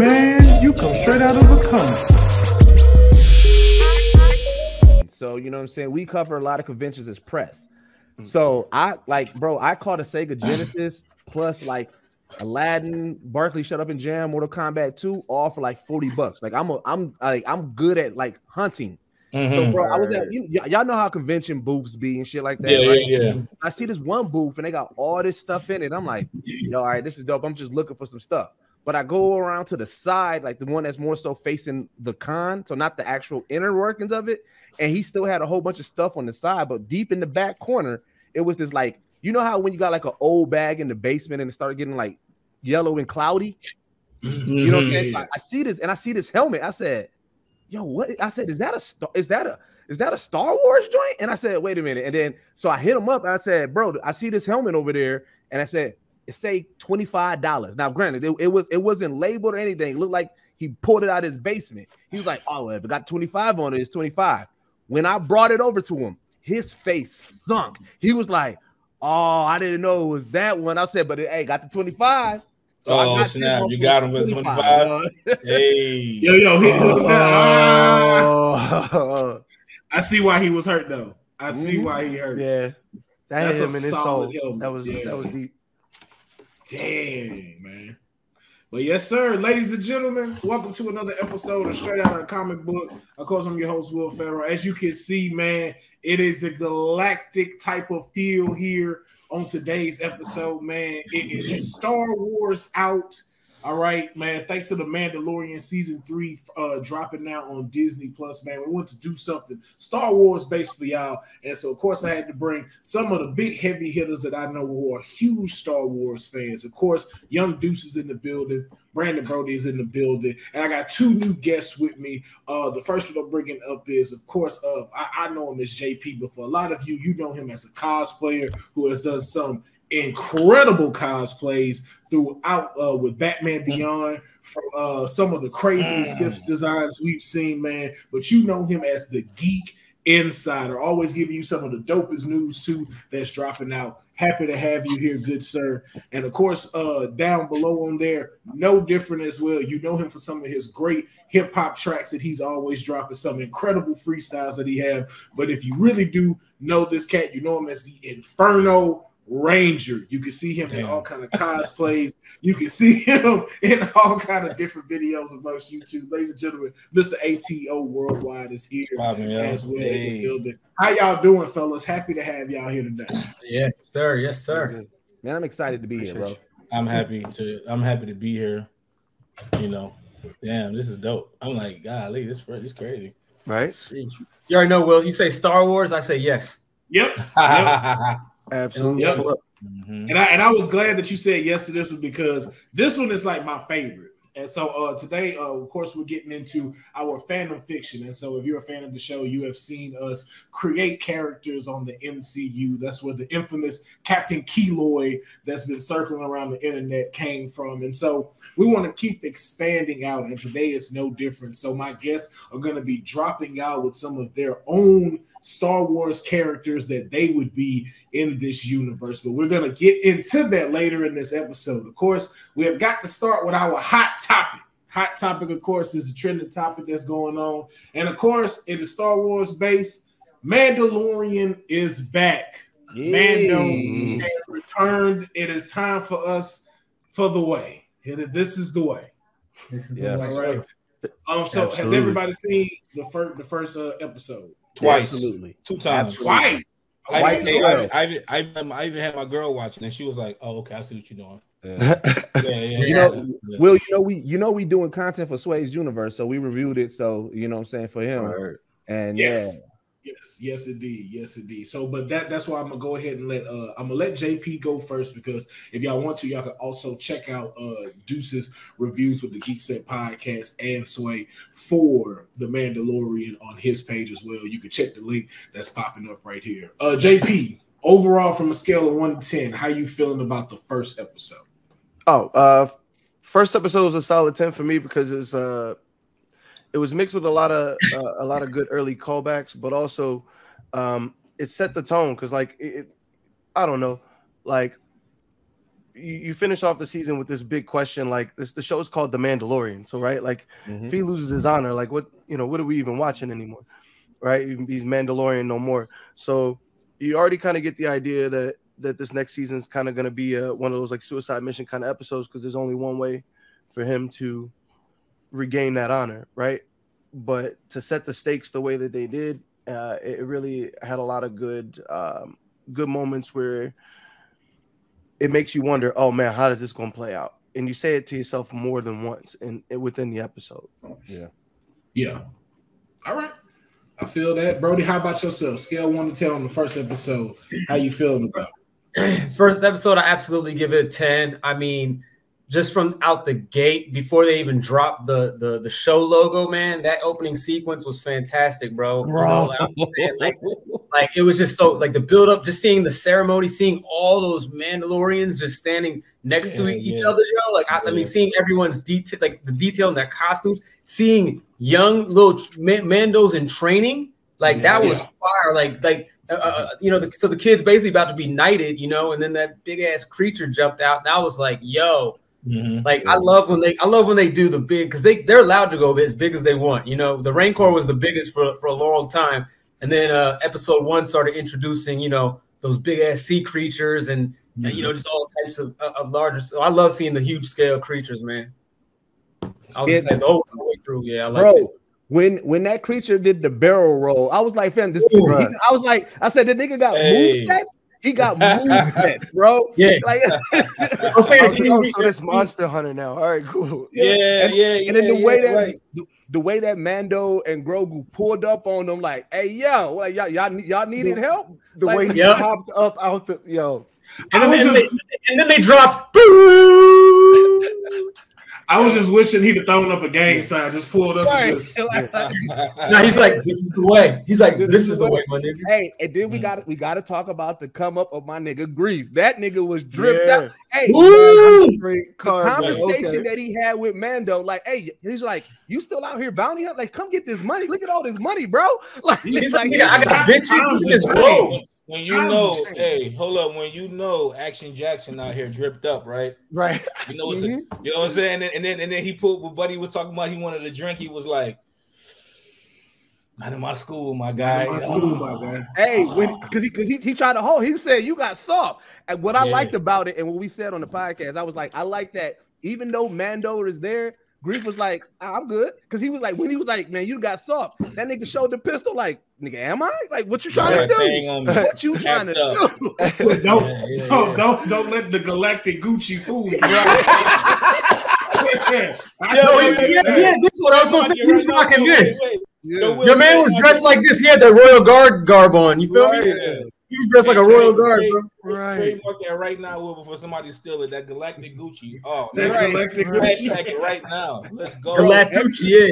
Man, you come straight out of the comic. So you know what I'm saying? We cover a lot of conventions as press. So I like, bro, I caught a Sega Genesis plus like Aladdin, Barkley Shut Up and Jam, Mortal Kombat 2, all for like 40 bucks. Like I'm a, I'm like I'm good at like hunting. Mm-hmm. So bro, I was at you, y- y'all know how convention booths be and shit like that. Yeah, right? yeah, yeah. I see this one booth and they got all this stuff in it. I'm like, yo, all right, this is dope. I'm just looking for some stuff. But I go around to the side, like the one that's more so facing the con, so not the actual inner workings of it. And he still had a whole bunch of stuff on the side, but deep in the back corner, it was this like, you know how when you got like an old bag in the basement and it started getting like yellow and cloudy, you know what I'm saying? So mm-hmm. I, I see this and I see this helmet. I said, "Yo, what?" I said, "Is that a star? Is that a is that a Star Wars joint?" And I said, "Wait a minute." And then so I hit him up and I said, "Bro, I see this helmet over there." And I said, "It say twenty five dollars." Now, granted, it, it was it wasn't labeled or anything. It looked like he pulled it out of his basement. He was like, "Oh, well, if it got twenty five on it, it's twenty five. When I brought it over to him, his face sunk. He was like, "Oh, I didn't know it was that one." I said, "But it, hey, got the twenty five. So Oh, snap. You got him with 25? uh, Hey. Yo, yo, he, Oh, I see why he was hurt though. I see Mhm. why he hurt. yeah. That That's hit a him in his solid soul. helmet, That was yeah. that was deep. Dang, man. But yes, sir, ladies and gentlemen, welcome to another episode of Straight Out of the Comic Book. Of course, I'm your host, Will Pharaoh. As you can see, man, it is a galactic type of feel here on today's episode, man. It is Star Wars out. All right, man. Thanks to the Mandalorian season three uh, dropping now on Disney Plus, man. We want to do something Star Wars based for y'all. And so, of course, I had to bring some of the big heavy hitters that I know who are huge Star Wars fans. Of course, Young Deuce is in the building, Brandon Broady is in the building, and I got two new guests with me. Uh, the first one I'm bringing up is, of course, uh, I, I know him as JP, but for a lot of you, you know him as a cosplayer who has done some incredible cosplays throughout uh, with Batman Beyond from uh, some of the craziest Sith designs we've seen, man. But you know him as the geek insider, always giving you some of the dopest news too that's dropping out. Happy to have you here, good sir. And of course, uh, down below on there, no different as well. You know him for some of his great hip hop tracks that he's always dropping, some incredible freestyles that he have. But if you really do know this cat, you know him as the Inferno Ranger. You can see him in all kind of cosplays. You can see him in all kind of different videos amongst YouTube. Ladies and gentlemen, Mr. ATO Worldwide is here Popping, yeah. as well in the Hey. building. How y'all doing, fellas? Happy to have y'all here today. Yes, sir. Yes, sir. Man, I'm excited to be here, bro. I'm happy to I'm happy to be here. You know, damn, this is dope. I'm like, golly, this this is crazy. Right? You already know, Will. You say Star Wars, I say yes. Yep. yep. Absolutely. Yep. Pull up. Mhm. And I and I was glad that you said yes to this one because this one is like my favorite. And so uh today, uh, of course, we're getting into our fantom fiction. And so if you're a fan of the show, you have seen us create characters on the MCU. That's where the infamous Captain Keloid that's been circling around the internet came from. And so we want to keep expanding out, and today is no different. So my guests are going to be dropping out with some of their own Star Wars characters that they would be in this universe. But we're going to get into that later in this episode. Of course, we have got to start with our hot topic. Hot topic, of course, is the trending topic that's going on. And of course, it is Star Wars based. Mandalorian is back. Mando has returned. It is time for us for the way. This is the way. This is Yeah. the way. right. Um. So has everybody seen the first the first uh, episode? Twice, Absolutely. two times. Absolutely. Twice. I, even, as well. I, even, I, even, I even had my girl watching, and she was like, "Oh, okay, I see what you're doing." Yeah. Yeah, yeah, You know, yeah. Will, you know we you know we doing content for Sway's universe, so we reviewed it. So you know what I'm saying for him. Word. And Yes. yeah, Yes, yes, indeed, yes, indeed. So, but that that's why I'm gonna go ahead and let uh I'm gonna let JP go first because if y'all want to, y'all can also check out uh Deuce's reviews with the Geek Set podcast and Sway for the Mandalorian on his page as well. You can check the link that's popping up right here. Uh JP, overall from a scale of one to ten, how you feeling about the first episode? Oh, uh, first episode was a solid ten for me because it was uh, it was mixed with a lot of uh, a lot of good early callbacks, but also um, it set the tone because like it, it, I don't know, like you, you finish off the season with this big question like this the show is called The Mandalorian. So right, like Mhm. if he loses his honor, like what you know, what are we even watching anymore? Right? He's Mandalorian no more. So you already kind of get the idea that that this next season is kind of going to be a, one of those like suicide mission kind of episodes because there's only one way for him to regain that honor, right? But to set the stakes the way that they did, uh, it it really had a lot of good um, good moments where it makes you wonder, oh man, how is this going to play out? And you say it to yourself more than once in, in within the episode. Yeah. Yeah. All right. I feel that. Broady, how about yourself? Scale one to ten on the first episode. How you feeling about it? First episode, I absolutely give it a 10. I mean, just from out the gate, before they even dropped the the, the show logo, man, that opening sequence was fantastic, bro. You know, like, like, it was just so like the build up, just seeing the ceremony, seeing all those Mandalorians just standing next to each yeah. other, yo. Like I, I mean, seeing everyone's detail, like the detail in their costumes, seeing young little man- Mandos in training, like that was Yeah. fire. Like like uh, uh, you know, the, so the kid's basically about to be knighted, you know, and then that big ass creature jumped out, and I was like, yo. Mhm. Like I love when they I love when they do the big because they they're allowed to go as big as they want. You know, the Rancor was the biggest for for a long time, and then uh episode one started introducing you know those big ass sea creatures and, and, you know just all types of of larger. So I love seeing the huge scale creatures, man. I was Yeah. saying the whole way through, yeah, I like bro. it. When when that creature did the barrel roll, I was like, fam, this. Ooh. he- I was like, I said, the nigga got Hey. move sets. He got move sets, bro. Yeah. Like, I was saying, Oh, can you- oh, so this monster hunter now. All right, cool. Yeah, and, yeah, and then the yeah, way that right. the, the way that Mando and Grogu pulled up on them, like, hey, yo, like y'all y'all, y'all needed help. The Like- way he Yep. popped up out the yo. and, then, and, just- they, and then they dropped. I was just wishing he'd have thrown up a gang sign, just pulled up Right. just Like, now he's like, "This is the way." He's like, "This is the way, my nigga." Hey, and then we Mm. got we got to talk about the come up of my nigga Greef. That nigga was dripped Yeah. out. Hey, Woo! Great the conversation okay. that he had with Mando, like, hey, he's like, you still out here bounty hunt? Like, come get this money. Look at all this money, bro. Like, He's like, like, "Nigga, I got bitches. Look at this robe." When you know, hey, hold up. When you know Action Jackson out here dripped up, right? right. You know, what's mm-hmm. a, you know what I'm saying? And then, and then he put what Buddy was talking about. He wanted a drink. He was like, "Not in my school, my guy." my school, my guy. Hey, when because he because he, he tried to hold, he said you got soft. And what I Yeah. liked about it, and what we said on the podcast, I was like, I like that even though Mando is there, Greef was like, ah, I'm good. Cause he was like, when he was like, man, you got soft. That nigga showed the pistol, like, nigga, am I? Like, what you trying Got to do? thing on. What you trying to up. do? Don't Yeah, yeah, don't, don't don't let the galactic Gucci fool you. Yo, yeah, yeah, this is what I was gonna say. He was rocking this. Yeah. Your man was dressed like this. He had the royal guard garb on. You feel me? Right. He dressed like a royal guard, bro. Right. Trademark that right now Will, before somebody steal it. That Galactic Gucci. Oh, That man. galactic Hashtag Gucci. right now. Let's go. Galactucci, yeah.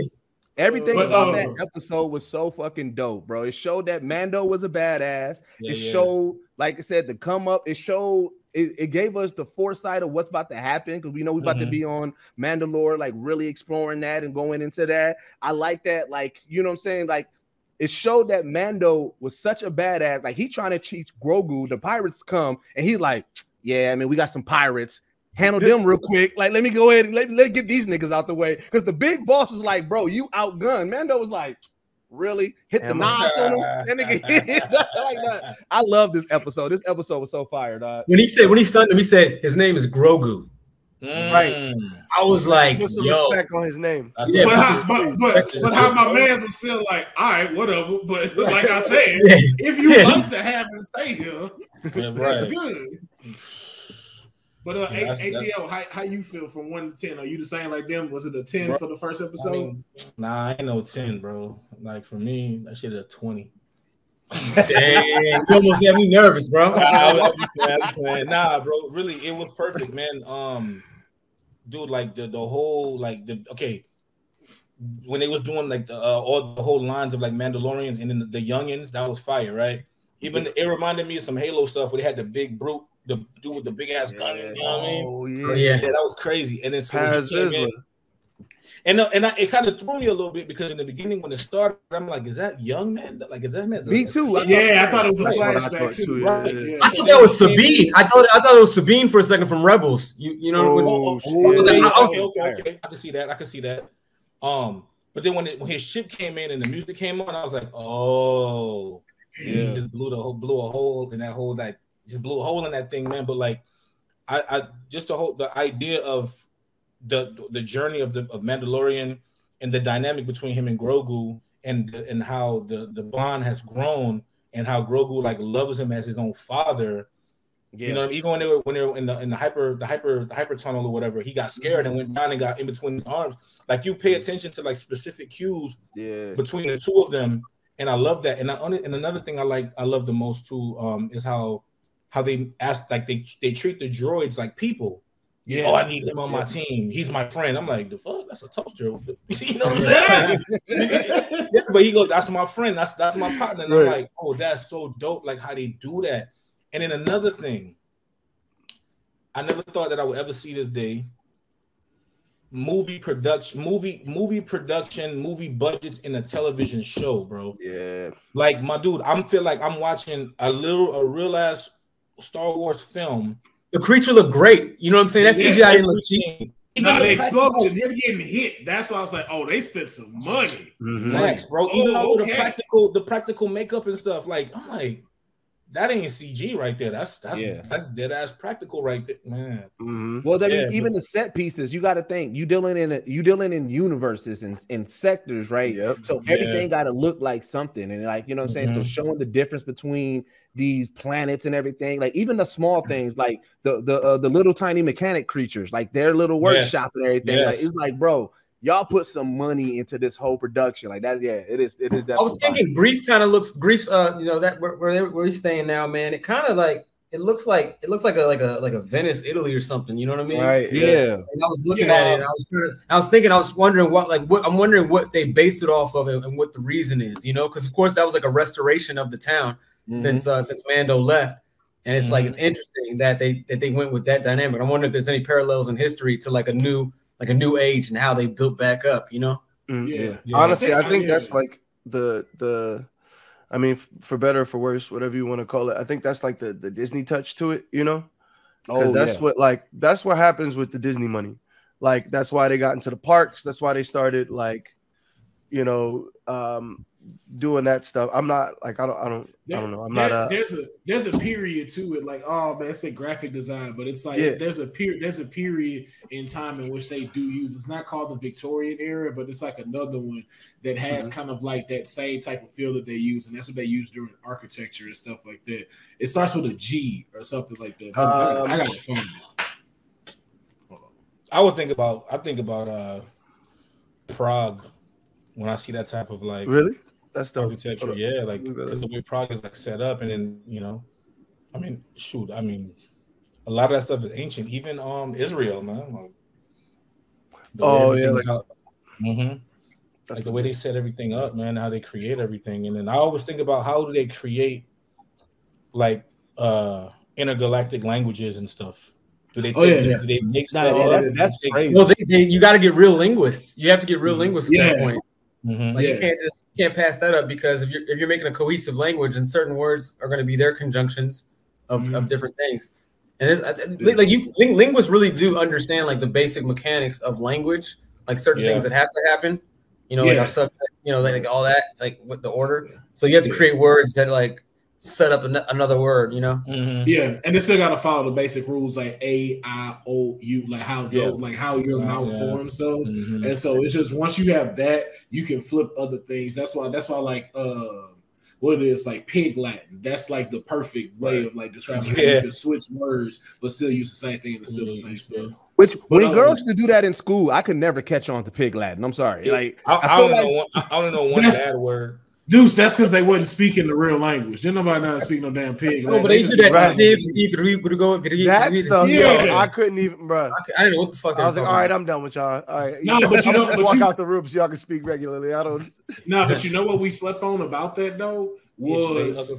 Everything But, about uh, that episode was so fucking dope, bro. It showed that Mando was a badass. Yeah, it yeah. showed, like I said, the come up. It showed. It, it gave us the foresight of what's about to happen because we know we're about to Mhm. be on Mandalore, like really exploring that and going into that. I like that, like you know what I'm saying, like. It showed that Mando was such a badass. Like he trying to teach Grogu. The pirates come and he's like, "Yeah, I mean, we got some pirates. Handle them real quick. Like, let me go ahead and let, let get these niggas out the way." Because the big boss was like, "Bro, you outgunned." Mando was like, "Really? Hit the Am on him?" That nigga hit like that. I love this episode. This episode was so fired. dog. When he said, when he sent him, he said his name is Grogu. Mm. I was like, Put some yo, respect on his name. That's Yeah, But how, but, but, but how my bro. man's was still like, all right, whatever. But like I said, Yeah. if you Yeah. want to have him stay here, Yeah, that's right. good. But uh, Yeah, that's- A- that's- ATO, how, how you feel from one to ten? Are you the same like them? Was it a ten Bro, for the first I episode? mean, nah, I ain't no 10, bro. Like for me, that shit a 20. Dang, you almost had me nervous, bro. I was I. Nah, bro, really, it was perfect, man. Um, dude, like the the whole like the okay when they was doing like the uh, all the whole lines of like Mandalorians and then the, the youngins, that was fire, right? Even it reminded me of some Halo stuff where they had the big brute, the dude with the big ass gun. You know what I mean? Oh yeah. yeah. Yeah, that was crazy. And then so when Paz he came Vizsla. in, And uh, and I, it kind of threw me a little bit because in the beginning when it started, I'm like, is that young man? Like, is that man? Me too. I Yeah, I thought it was a That's what flashback thought too. too, Right. yeah. Yeah. I thought that was Sabine. I thought I thought it was Sabine for a second from Rebels. You you know when- Oh, Oh, okay, okay, okay, okay. I can see that. I can see that. Um, but then when it, when his ship came in and the music came on, I was like, oh, yeah, just blew the whole blew a hole in that whole that just blew a hole in that thing, man. But like, I, I just the whole the idea of the the journey of the of Mandalorian and the dynamic between him and Grogu and and how the the bond has grown and how Grogu like loves him as his own father. Yeah. You know, even when they were when they were in the in the hyper the hyper the hyper tunnel or whatever, he got scared and went down and got in between his arms. Like you pay attention to like specific cues Yeah. between the two of them, and I love that. And I and another thing I like I love the most too um is how how they ask like they they treat the droids like people. Yeah. Oh, I need him on my team. He's my friend. I'm like, the fuck, that's a toaster. you know what I'm saying? Yeah, but he goes, that's my friend. That's that's my partner. And I'm like, oh, that's so dope. Like how they do that. And then another thing, I never thought that I would ever see this day. Movie production, movie, movie production, movie budgets in a television show, bro. Yeah. Like my dude, I'm feel like I'm watching a little a real ass Star Wars film. The creature looked great. You know what I'm saying? That Yeah, CGI didn't look cheap. No, the explosion, them getting hit. That's why I was like, oh, they spent some money. Mhm. Facts, bro. Even Oh, all okay. the practical, the practical makeup and stuff. Like, I'm like, that ain't CG right there. That's that's Yeah. that's dead ass practical right there, man. Mhm. Well, I mean, Yeah, even the set pieces, you got to think you dealing in a, you dealing in universes and in sectors, right? Yep. So Yeah. everything got to look like something, and like you know what I'm saying. So Mhm. showing the difference between these planets and everything, like even the small things, like the the uh, the little tiny mechanic creatures, like their little Yes. workshop and everything. Like it's like, bro, y'all put some money into this whole production. Like that's yeah, it is. It is. I was definitely fire. thinking Greef kind of looks Greef's uh you know that where where, they- where he's staying now, man. It kind of like it looks like it looks like a like a like a Venice, Italy or something. You know what I mean? Right. Yeah. And I was looking Yeah. at it. And I was trying to- I was thinking. I was wondering what like what I'm wondering what they based it off of and, and what the reason is. You know, because of course that was like a restoration of the town Mhm. since uh since Mando left. And it's like Mhm. it's interesting that they that they went with that dynamic. I wonder if there's any parallels in history to like a new like a new age and how they built back up. You know? Mhm. Yeah. Yeah. Honestly, I I think- think that's like the the I mean, for better or for worse, whatever you want to call it. I think that's like the the Disney touch to it, you know? Because Oh, that's yeah. what like that's what happens with the Disney money. Like that's why they got into the parks. That's why they started like, you know, um doing that stuff. I'm not like I don't I don't I don't know. I'm There- not uh there's a there's a period to it, like oh man, it's a graphic design, but it's like Yeah. there's a period there's a period in time in which they do use. It's not called the Victorian era, but it's like another one that has Mm-hmm. kind of like that same type of feel that they use, and that's what they use during architecture and stuff like that. It starts with a G or something like that. Um, I gotta find it. I would think about I think about uh Prague when I see that type of like really? That's the architecture. Yeah, like because the way Prague is like set up, and then you know, I mean, shoot, I mean, a lot of that stuff is ancient. Even um Israel, man. Like, the way Oh, yeah, everything like- got- Mhm. Like the way they set everything up, man, how they create everything. And then I always think about how do they create like uh intergalactic languages and stuff. Do they take Oh, yeah, yeah. do, yeah. they make Nah, yeah, that's, that's crazy. Well, they, they, you got to get real linguists. You have to get real Mhm. linguists at that point. Mhm. Like Yeah. you can't just can't pass that up because if you're if you're making a cohesive language and certain words are going to be their conjunctions of, Mhm. of different things. And there's I- like you ling- linguists really do understand like the basic mechanics of language, like certain Yeah. things that have to happen. You know, like Yeah. a subject, you know, like, like all that, like with the order. So you have to create words that like set up an- another word. You know. Mhm. Yeah, and they still gotta follow the basic rules like A, I, O, U, like how Yeah. like how your Yeah, mouth yeah. forms those. Mhm. And so it's just once you have that, you can flip other things. That's why that's why like uh what it is like pig Latin. That's like the perfect way of like describing Yeah. you can switch words but still use the same thing and it's still the same Yeah. stuff. Which when um, girls used to do that in school, I could never catch on to pig Latin. I'm sorry. Like I, I I, feel don't like- know one, I I don't know one bad word. Deuce, that's because they wasn't speaking the real language. Didn't nobody know how to speak no damn pig. No, but they used to that. Right. that stuff, Yeah. yo, I couldn't even, bro. I didn't know what the fuck. I were was like, all right, about. I'm done with y'all. All right, No, but you I'm know- but walk you- out the room so y'all can speak regularly. I don't. No, but you know what we slept on about that though was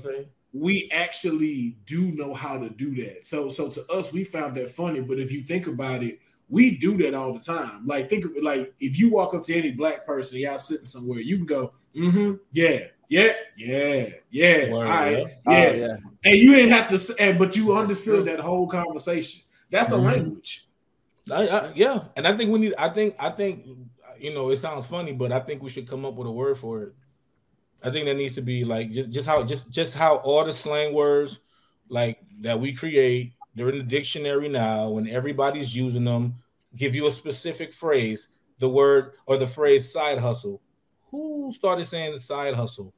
we actually do know how to do that. So so to us, we found that funny. But if you think about it, we do that all the time. Like think of it like if you walk up to any black person, y'all sitting somewhere, you can go, mm-hmm, yeah, yeah, yeah, yeah, Word, all right, yeah. yeah. Oh, yeah. And you didn't have to, s- and but you understood that whole conversation. That's a Mhm. language. I, I, yeah, and I think we need. I think. I think. You know, it sounds funny, but I think we should come up with a word for it. I think that needs to be like just just how just just how all the slang words like that we create. They're in the dictionary now. When everybody's using them, give you a specific phrase. The word or the phrase "side hustle." Who started saying the side hustle?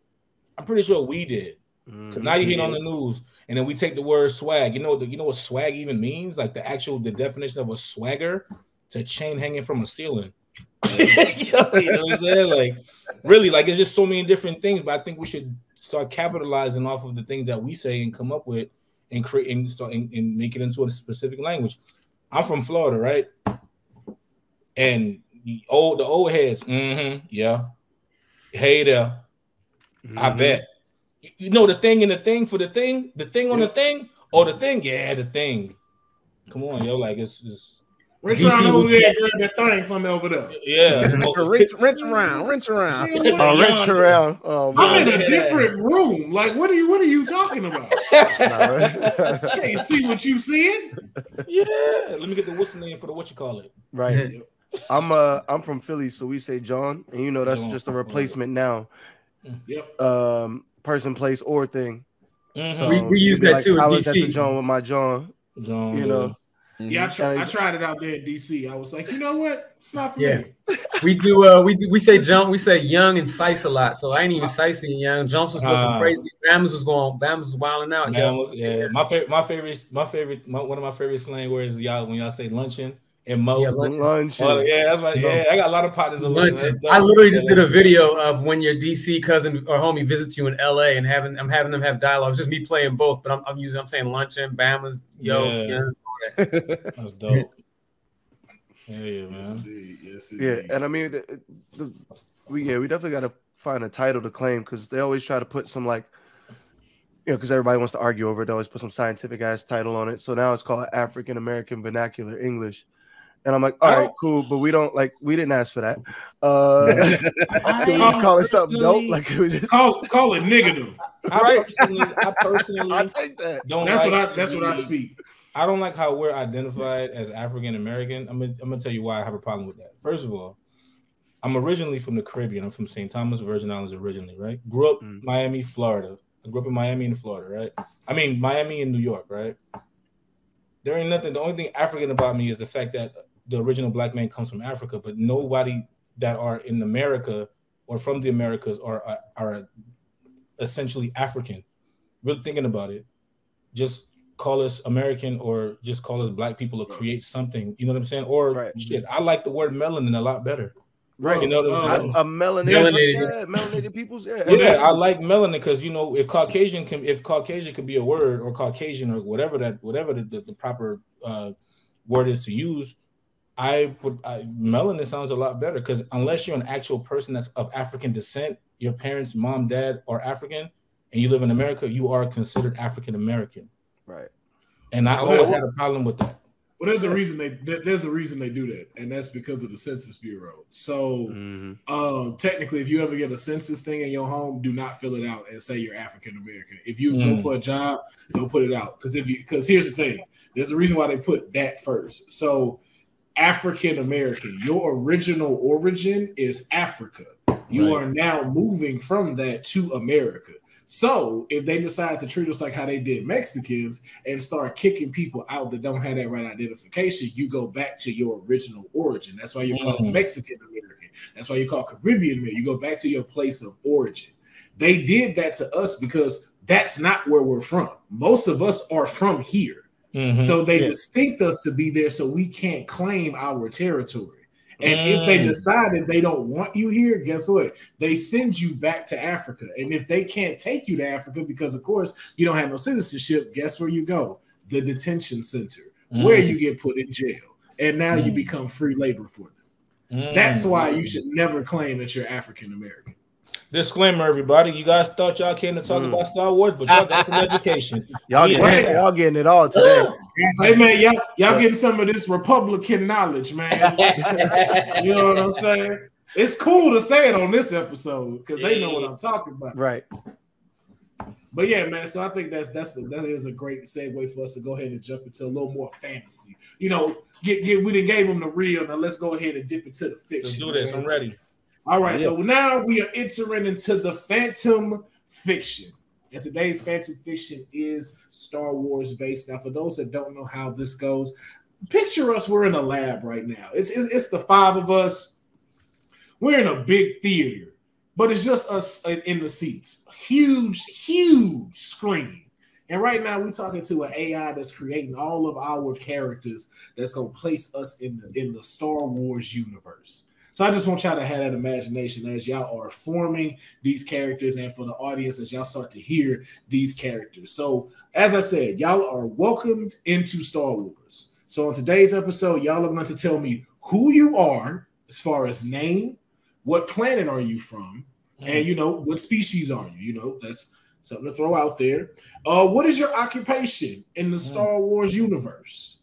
I'm pretty sure we did. Mm-hmm. Now you hear on the news, and then we take the word swag. You know, the, you know what swag even means? Like the actual the definition of a swagger to chain hanging from a ceiling. you know what I'm saying? Like, really, like it's just so many different things. But I think we should start capitalizing off of the things that we say and come up with and create and start and, and make it into a specific language. I'm from Florida, right? And the old the old heads, mm-hmm, yeah. Hey there. I Mhm. bet. You- You know the thing and the thing for the thing, the thing on the thing, or the thing, yeah, the thing. Come on, yo, like it's just Rich DC around over would- there, grab that thing from over there. yeah. Wrench, wrench around, wrench around. Man, what Oh, wrench around. Oh, I'm in a different room. Like, what are you? What are you talking about? Nah, right? Can't see what you seeing. yeah. Let me get the what's the name for the what you call it. right. I'm uh I'm from Philly, so we say John, and you know that's John. just a replacement now. Yep. Um, person, place, or thing. Mhm. So We- we use you'd be that too in I was at the John with my John. John, You know, Yeah, I, try, Mhm. I tried it out there in DC. I was like, you know what? It's not for Yeah. me. We do. Uh, we do, we say jump. We say young and size a lot. So I ain't even sizing young. Jumps was looking Ah. crazy. Bams was going. Bams was wilding out. Man, yo. was- yeah. My favorite, my favorite, my favorite, my, one of my favorite slang words is y'all when y'all say luncheon and mo. Yeah, luncheon. lunch. Oh, yeah, that's right. Yeah, I got a lot of partners over there. Luncheon. That's dope. I literally just did a video of when your DC cousin or homie visits you in LA and having I'm having them have dialogue. It's just me playing both, but I'm, I'm using I'm saying luncheon, Bama's, yo, Yeah. yeah. That's dope. Yeah, yeah, Yes, man. indeed. Yes, Yeah, and I mean, the, the, we yeah, we definitely got to find a title to claim because they always try to put some like, you know, because everybody wants to argue over it. They always put some scientific ass title on it. So now it's called African American Vernacular English, and I'm like, all right, Oh. cool, but we don't like we didn't ask for that. Uh, can we just call it something dope? Like it was just, Call call it nigga. I Right. personally, I personally I take that. don't. That's like what I. That's what I speak. I don't like how we're identified as African American. I'm gonna, I'm gonna tell you why I have a problem with that. First of all, I'm originally from the Caribbean. I'm from St. Thomas, Virgin Islands originally, right? Grew up Mm. Miami, Florida. I grew up in Miami and Florida, right? I mean Miami and New York, right? There ain't nothing. The only thing African about me is the fact that the original black man comes from Africa, but nobody that are in America or from the Americas are are, are essentially African. Really thinking about it, just call us American or just call us black people or create something. You know what I'm saying? Or Right. shit, I like the word melanin a lot better. Right. You know what I'm Uh, saying? A melanated, Melanated. yeah, melanated peoples, yeah. Yeah, I like melanin because you know if Caucasian can if Caucasian could be a word or Caucasian or whatever that whatever the, the, the proper uh, word is to use, I would I, melanin sounds a lot better because unless you're an actual person that's of African descent, your parents, mom, dad are African, and you live in America, you are considered African American. Right. And I Well, always had a problem with that. Well, there's a reason they there's a reason they do that, and that's because of the Census Bureau. So, Mhm. um, technically, if you ever get a census thing in your home, do not fill it out and say you're African American. If you Mm. go for a job, don't put it out because if you because here's the thing, there's a reason why they put that first. So, African American, your original origin is Africa. You Right. are now moving from that to America. So if they decide to treat us like how they did Mexicans and start kicking people out that don't have that right identification, you go back to your original origin. That's why you call Mhm. Mexican American. That's why you call Caribbean American. You go back to your place of origin. They did that to us because that's not where we're from. Most of us are from here. Mhm. So they Yeah. distinct us to be there so we can't claim our territory. And if they Mm. decided they don't want you here, guess what? They send you back to Africa. And if they can't take you to Africa because, of course, you don't have no citizenship, guess where you go? The detention center, where Mm. you get put in jail. And now you Mm. become free labor for them. Mm. That's why you should never claim that you're African American. Disclaimer, everybody. You guys thought y'all came to talk Mm. about Star Wars, but y'all got some education. Y'all, Yeah. getting, y'all getting it all today. Hey man, y'all y'all getting some of this Republican knowledge, man. you know what I'm saying? It's cool to say it on this episode because they know what I'm talking about. Right. But yeah, man. So I think that's that's a, that is a great segue for us to go ahead and jump into a little more fantasy. You know, get get we done gave them the real. Now let's go ahead and dip into the fiction. Let's do this. man. I'm ready. All right, Yeah. so now we are entering into the fantom fiction. And today's fantom fiction is Star Wars based. Now, for those that don't know how this goes, picture us, we're in a lab right now. It's, it's, it's the five of us. We're in a big theater, but it's just us in the seats. Huge, huge screen. And right now we're talking to an AI that's creating all of our characters that's gonna place us in the in the Star Wars universe. So I just want y'all to have that imagination as y'all are forming these characters, and for the audience as y'all start to hear these characters. So, as I said, y'all are welcomed into Star Wars. So, on today's episode, y'all are going to tell me who you are as far as name, what planet are you from, and you know what species are you. You know that's something to throw out there. Uh, what is your occupation in the Star Wars universe?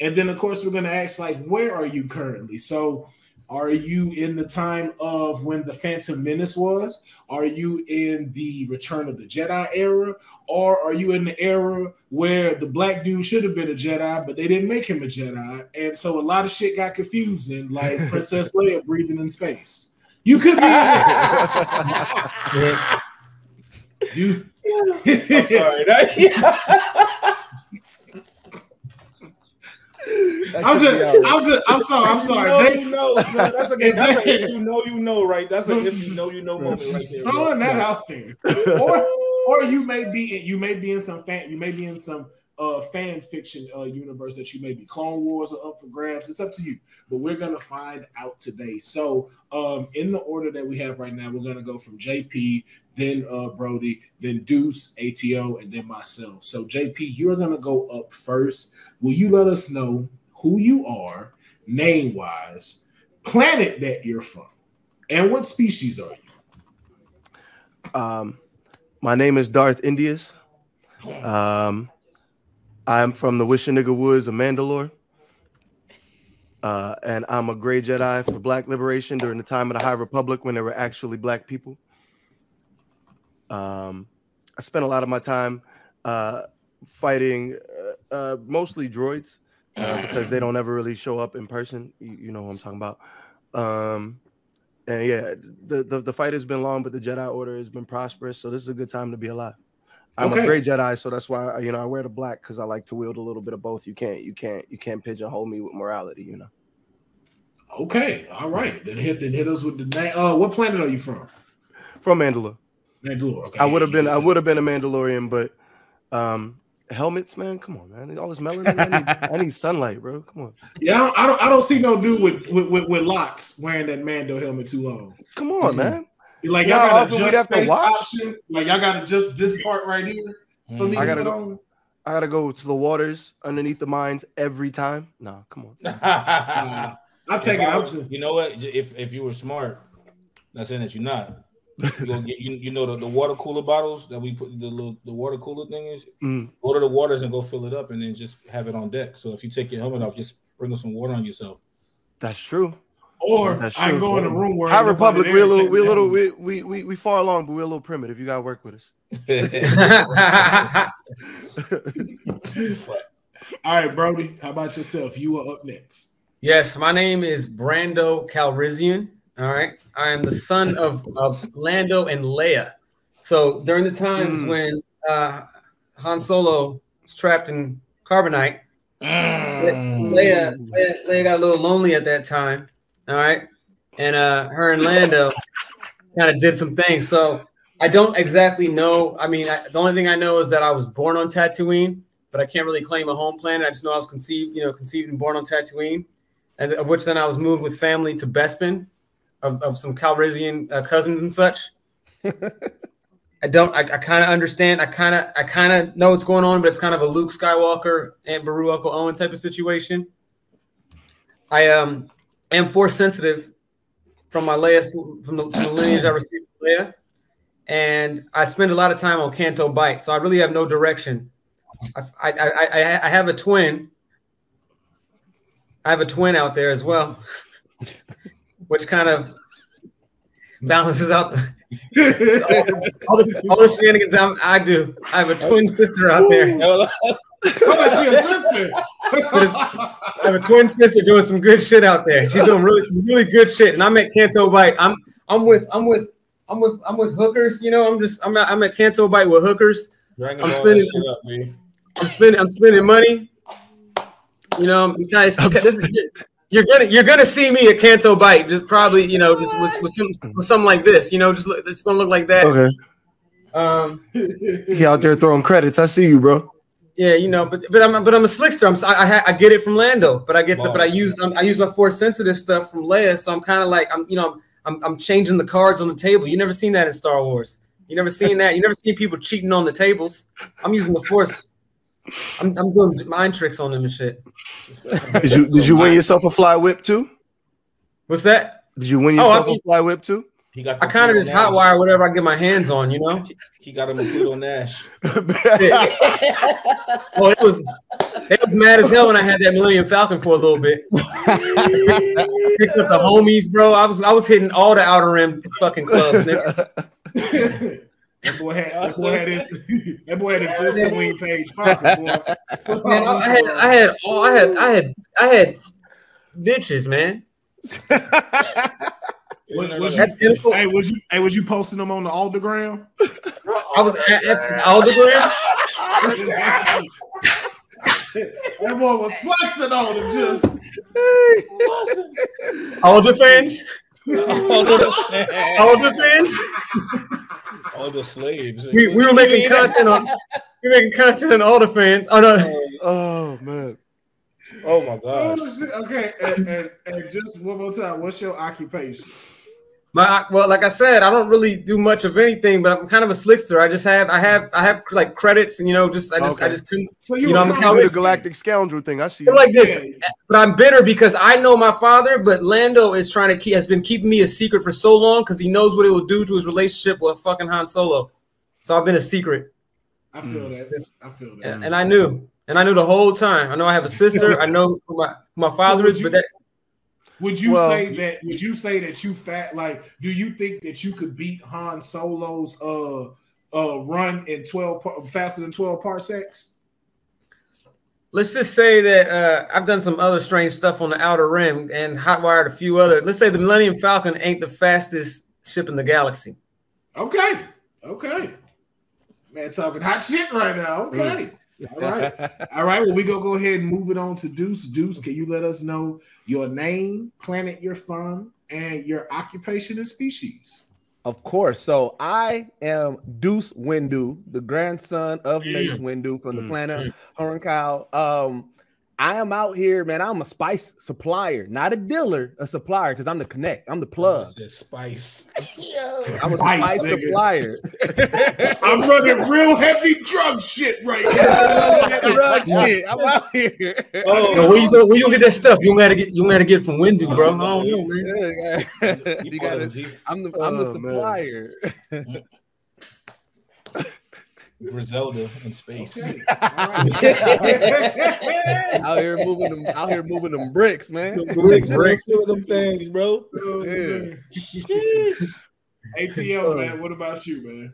And then, of course, we're going to ask like, where are you currently? So. Are you in the time of when the Phantom Menace was? Are you in the Return of the Jedi era? Or are you in the era where the black dude should have been a Jedi, but they didn't make him a Jedi? And so a lot of shit got confusing, like Princess Leia breathing in space. You could be you. I'm sorry. That- That I'm just. I'm just, I'm sorry, I'm sorry. You know, They- you know, man. That's a, that's a if you know, you know, right? That's a if you know, you know moment right there. throwing that out there. or or you may be you may be in some fan you may be in some uh fan fiction uh universe that you may be. Clone wars are up for grabs. It's up to you. But we're gonna find out today. So um in the order that we have right now we're gonna go from jp then uh broady then deuce ato and then myself. So jp you're gonna go up first. Will you let us know who you are name wise planet that you're from and what species are you? Um, my name is Darth Indius. Um, I'm from the Wishinigga Woods of Mandalore. Uh, and I'm a gray Jedi for Black Liberation during the time of the High Republic when there were actually black people. Um, I spent a lot of my time uh, fighting uh, uh, mostly droids uh, because they don't ever really show up in person. You, you know what I'm talking about. Um, and yeah, the, the the fight has been long, but the Jedi Order has been prosperous. So this is a good time to be alive. I'm Okay. a gray Jedi, so that's why you know I wear the black because I like to wield a little bit of both. You can't, you can't, you can't pigeonhole me with morality. You know, Okay, all right. Then hit then hit us with the name. Uh, what planet are you from? from Mandalore. Mandalore. Okay. I would have been, I would have been a Mandalorian, but um, helmets, man, come on, man, all this melanin. I need, I need sunlight, bro. Come on, Yeah, I don't, I don't. I don't see no dude with with, with, with locks wearing that Mando helmet too long. come on, Mhm. man. Like You know y'all got often to we'd just have to face option. Like y'all got to just this part right here for me. Mm. I gotta go- on. I gotta go to the waters underneath the mines every time. Nah, come on. Uh, I'm If taking. I I'm was- just, you know what? If if you were smart, not saying that you're not. You gonna get you, you know the, the water cooler bottles that we put the little the water cooler thing is. Mm. Go to the waters and go fill it up, and then just have it on deck. So if you take your helmet off, just sprinkle some water on yourself. That's true. Or I true. go in the room where High Republic, we're a little, we're a little, we, we, we, we far along, but we're a little primitive. You gotta work with us. All right, Broady. How about yourself? You are up next. Yes, my name is Brando Calrissian. All right. I am the son of, of Lando and Leia. So during the times Mm. when uh, Han Solo was trapped in carbonite, Mm. Leia, Leia, Leia got a little lonely at that time. All right. And uh, her and Lando kind of did some things. So I don't exactly know. I mean, I, the only thing I know is that I was born on Tatooine, but I can't really claim a home planet. I just know I was conceived, you know, conceived and born on Tatooine, and of which then I was moved with family to Bespin, of, of some Calrissian uh, cousins and such. I don't. I, I kind of understand. I kind of. I kind of know what's going on, but it's kind of a Luke Skywalker, Aunt Beru, Uncle Owen type of situation. I um am force sensitive from my Leia from the, from the lineage I received from Leia, and I spend a lot of time on Canto Bight, so I really have no direction I, I, I, I have a twin. I have a twin out there as well, which kind of balances out the, all, the, all the shenanigans I'm, I do. I have a twin sister out there. Oh, she a sister. I have a twin sister doing some good shit out there. She's doing really some really good shit, and I'm at Canto Bight. I'm I'm with I'm with I'm with I'm with hookers. You know, I'm just I'm at, I'm at Canto Bight with hookers. Dragging I'm spending- up. I'm spending I'm spending money. You know, guys, this is, you're gonna you're gonna see me at Canto Bight, just probably you know just with, with, some, with something like this. You know, just look, it's gonna look like that. Okay. Um, He out there throwing credits. I see you, bro. Yeah, you know, but but I'm but I'm a slickster. I'm I I, I get it from Lando, but I get the but I use I'm, I use my force sensitive stuff from Leia, so I'm kind of like I'm you know I'm I'm changing the cards on the table. You never seen that in Star Wars. You never seen that. You never seen people cheating on the tables. I'm using the force. I'm, I'm doing mind tricks on them and shit. Did you did you win yourself a fly whip too? What's that? Did you win Oh, yourself I- a fly whip too? He got. I kind of just Nash. hotwire whatever I get my hands on, you know. He got him a Pluto Nash. Well, oh, it was it was mad as hell when I had that Millennium Falcon for a little bit. Picked up the homies, bro. I was I was hitting all the outer rim fucking clubs. nigga. that boy had that boy had his that boy had his sister wing page pocket, boy. Man, I I had I had all I had I had I had bitches, man. Was, was you, That pinnacle, hey, was you hey, was you posting them on the Aldergram? I was at, at Aldergram. That boy was flexing on him just. Alder fans. Alder fans. All the slaves. We, we were making content on we were making content on Alder fans. Oh no. Oh, oh man. Oh my gosh. Oh. Okay, and, and, and just one more time, what's your occupation? My well, like I said, I don't really do much of anything, but I'm kind of a slickster. I just have, I have, I have like credits, and you know, just I just, I just couldn't. So You know, I'm a Cowboys the galactic scoundrel thing. I see. feel you. like this, Yeah. but I'm bitter because I know my father, but Lando is trying to keep has been keeping me a secret for so long because he knows what it will do to his relationship with fucking Han Solo. So I've been a secret, I feel hmm. that. I feel that. and, and I knew, and I knew the whole time. I know I have a sister. I know who my who my father would is, you- but that Would you Well, say that? Would you say that you fat? Like, do you think that you could beat Han Solo's uh uh run in twelve faster than twelve parsecs? let's just say that uh, I've done some other strange stuff on the outer rim and hotwired a few other. Let's say the Millennium Falcon ain't the fastest ship in the galaxy. Okay, okay, man, talking hot shit right now. Okay, all right, all right. Well, we gonna go ahead and move it on to Deuce. Deuce, can you let us know your name, planet you're from, and your occupation and species? Of course. So I am Deuce Windu, the grandson of Mace Windu from the Mm. planet Hurincal. Um, I am out here, man. I'm a spice supplier, not a dealer, a supplier, because I'm the connect. I'm the oh, plug. Said spice. I'm a Spice, spice supplier. I'm running real heavy drug shit right now. Drug shit. I'm out here. Oh, Yo, where you go? Where you get that stuff? You gotta get. You gotta get it from Windu, oh, bro. I don't know, man. you gotta, I'm the I'm the Oh, supplier. Griselda in space. Okay. All right. out here moving them out here moving them bricks, man. Bricks, bricks, with them things, bro. Yeah. man. ATO, man. What about you,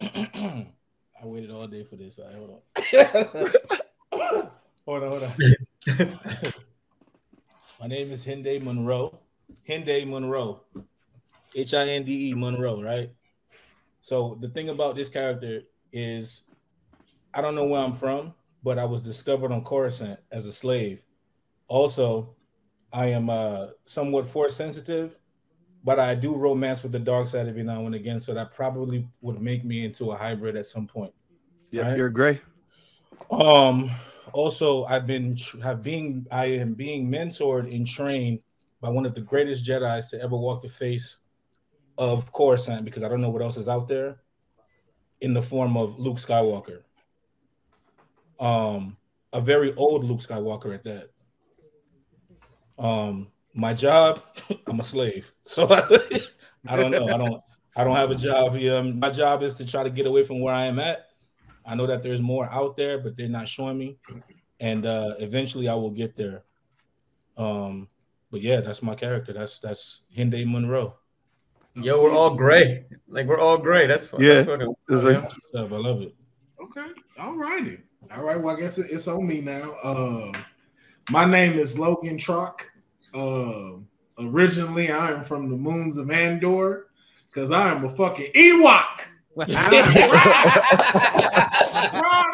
man? I waited all day for this. All right, hold on. hold on, hold on. My name is Hinde Monroe. Hinde Monroe. H I N D E Monroe, right? So the thing about this character is I don't know where I'm from, but I was discovered on Coruscant as a slave. Also, I am uh, somewhat force sensitive, but I do romance with the dark side every now and again. So that probably would make me into a hybrid at some point. Yeah, Right. you're gray. Um. Also, I've been have being I am being mentored and trained by one of the greatest Jedi's to ever walk the face of Coruscant because I don't know what else is out there in the form of Luke Skywalker. Um, a very old Luke Skywalker at that. Um, my job, I'm a slave, so I don't know. I don't. I don't have a job here. Um, My job is to try to get away from where I am at I know that there's more out there, but they're not showing me. And uh eventually I will get there. Um, but yeah, that's my character. That's that's Hinde Monroe. Yo, we're all gray. Like we're all gray. That's fun. Yeah. That's fucking- It's like- That's what's up. I love it. Okay. All righty. All right. Well, I guess it- it's on me now. Um, my name is Logan Trock. Um, originally, I am from the moons of Endor because I am a fucking Ewok. Broad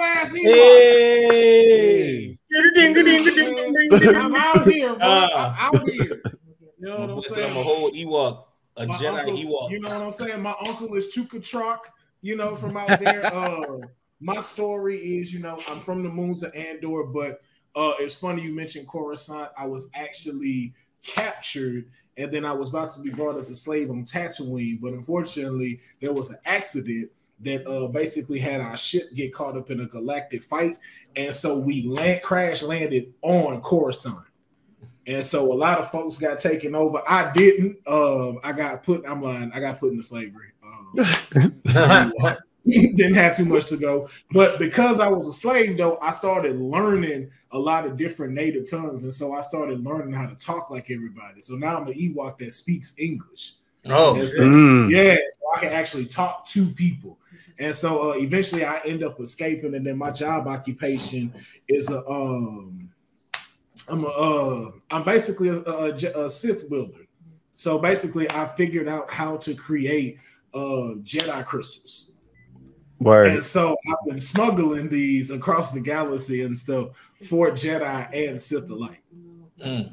ass Ewok. Hey, I'm out here, bro. Uh. I'm out here. You know what I'm listen, I'm a whole Ewok, a My Jedi uncle- Ewok. You know what I'm saying? My uncle is Chuka Trock, you know, from out there. uh, my story is, you know, I'm from the moons of Endor, but uh, it's funny you mentioned Coruscant. I was actually captured and then I was about to be brought as a slave on Tatooine, but unfortunately, there was an accident that uh, basically had our ship get caught up in a galactic fight, and so we land crash landed on Coruscant. And so a lot of folks got taken over. I didn't. Um, I got put. I'm lying. I got put into slavery. Um, didn't have too much to go. But because I was a slave, though, I started learning a lot of different native tongues, and so I started learning how to talk like everybody. So now I'm an Ewok that speaks English. Oh, so- Mm. yeah, so I can actually talk to people. And so uh, eventually I end up escaping, and then my job occupation is a um I'm a uh I'm basically a, a, a Sith builder. So basically I figured out how to create uh Jedi crystals. Word. And so I've been smuggling these across the galaxy and stuff for Jedi and Sith alike. Mm.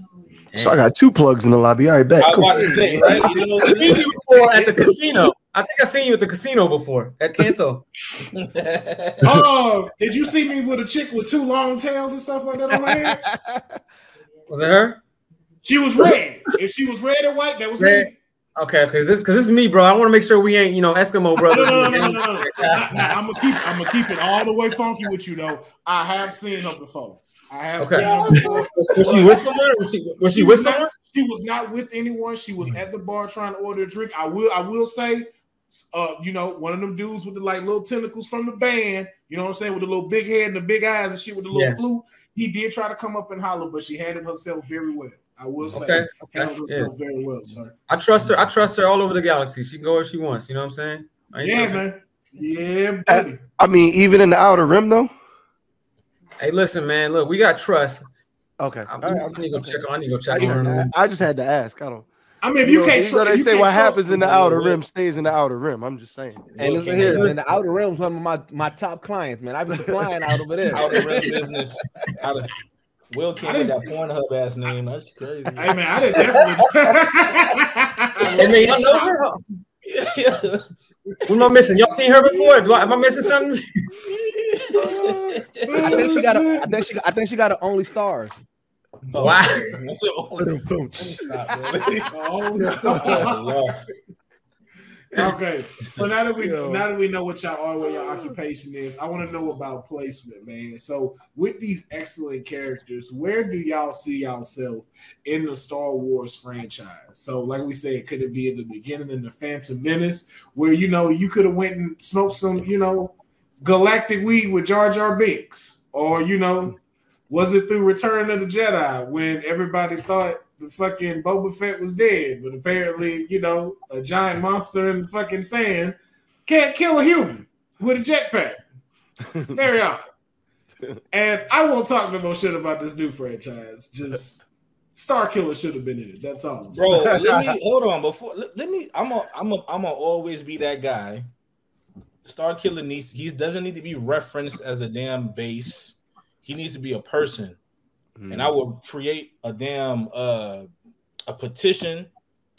So I got two plugs in the lobby. All right, bet. I was Cool. about to say, right? You know, I seen you before at the casino. I think I seen you at the casino before at Canto. Oh, did you see me with a chick with two long tails and stuff like that on my head? Was it her? She was red. If she was red and white, that was Red. me. Okay, okay. This because this is me, bro. I want to make sure we ain't, you know, Eskimo No, brothers. no, no, no, no, no. I'm gonna keep. I'm gonna keep it all the way funky with you, though. I have seen her before. I have Okay. seen her before. Was she with someone? Was she, was she with not, someone? She was not with anyone. She was at the bar trying to order a drink. I will. I will say, uh, you know, one of them dudes with the like little tentacles from the band. You know what I'm saying, with the little big head and the big eyes and shit with the little Yeah. flute. He did try to come up and holler, but she handled herself very well. I will say, Okay, handled okay, herself very well, sir. I trust her. I trust her all over the galaxy. She can go where she wants. You know what I'm saying? I Yeah, tripping. man. Yeah, buddy. I mean, even in the outer rim, though. Hey, listen, man. Look, we got trust. Okay. I, All right, I need to go okay. check. on- I need to go check just, on had her. I just had to ask. I don't. I mean, if You you, know, can't you they say can't what happens in the outer rim stays in the outer rim. I'm just saying. Hey, Will listen here, man. The outer rim's one of my, my top clients, man. I've been supplying out over there. Outer rim business. Out of, Will came with that Pornhub ass name. That's crazy. Hey man, I didn't definitely. Hey, man, y'all know her? yeah. What am I missing? Y'all seen her before? Do I, am I missing something? I think she got. A, I think she. Got, I think she got a only stars. Wow. Stop, bro. okay, so now that we Yo. now that we know what y'all are, what your occupation is, I want to know about placement, man. So with these excellent characters, where do y'all see yourself in the Star Wars franchise? So, like we said, could it be in the beginning in the Phantom Menace, where you know you could have went and smoked some, you know, galactic weed with Jar Jar Binks, or you know, was it through Return of the Jedi when everybody thought the fucking Boba Fett was dead, but apparently, you know, a giant monster in the fucking sand can't kill a human with a jetpack. Very odd. And I won't talk no more shit about this new franchise. Just Star Killer should have been in it. That's all. Bro, let me hold on before let, let me I'm a I'm a I'm gonna always be that guy. Star Killer needs he doesn't need to be referenced as a damn base. He needs to be a person. And I will create a damn uh a petition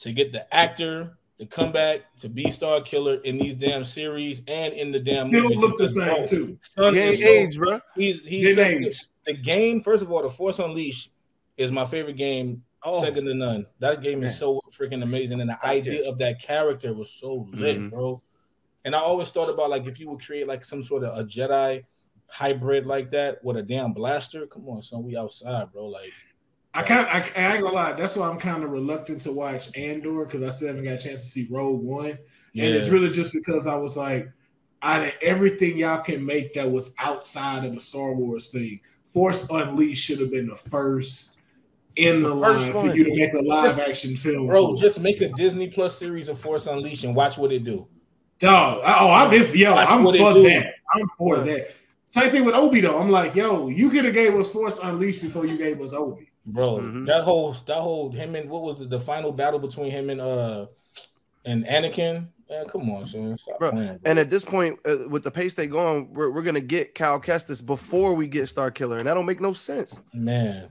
to get the actor to come back to be Star Killer in these damn series and in the damn Still movies. look the same bro, too. son He ain't so- age, bro. He's he's Didn't age. the game. First of all, the Force Unleashed is my favorite game Oh, second to none. That game is so freaking amazing, and the idea of that character was so lit, Mhm. bro. And I always thought about like if you would create like some sort of a Jedi hybrid like that with a damn blaster. Come on, son, we outside, bro. Like, I can't. I, I ain't gonna lie. That's why I'm kind of reluctant to watch Andor because I still haven't got a chance to see Rogue One, yeah, and it's really just because I was like, out of everything y'all can make that was outside of the Star Wars thing, Force Unleashed should have been the first in the, The line first for you to make a live Just- action film. Bro, for. just make a Disney Plus series of Force Unleashed and watch what it do. Dog, oh, I'm if yo, Watch I'm for that. I'm for that. Same thing with Obi though. I'm like, yo, you could have gave us Force Unleashed before you gave us Obi. Bro, Mhm. that whole that whole him and what was the, the final battle between him and uh and Anakin? Man, come on, son. Stop Bro, playing, bro. And at this point, uh, with the pace they going, we're, we're gonna get Cal Kestis before we get Star Killer, and that don't make no sense. man.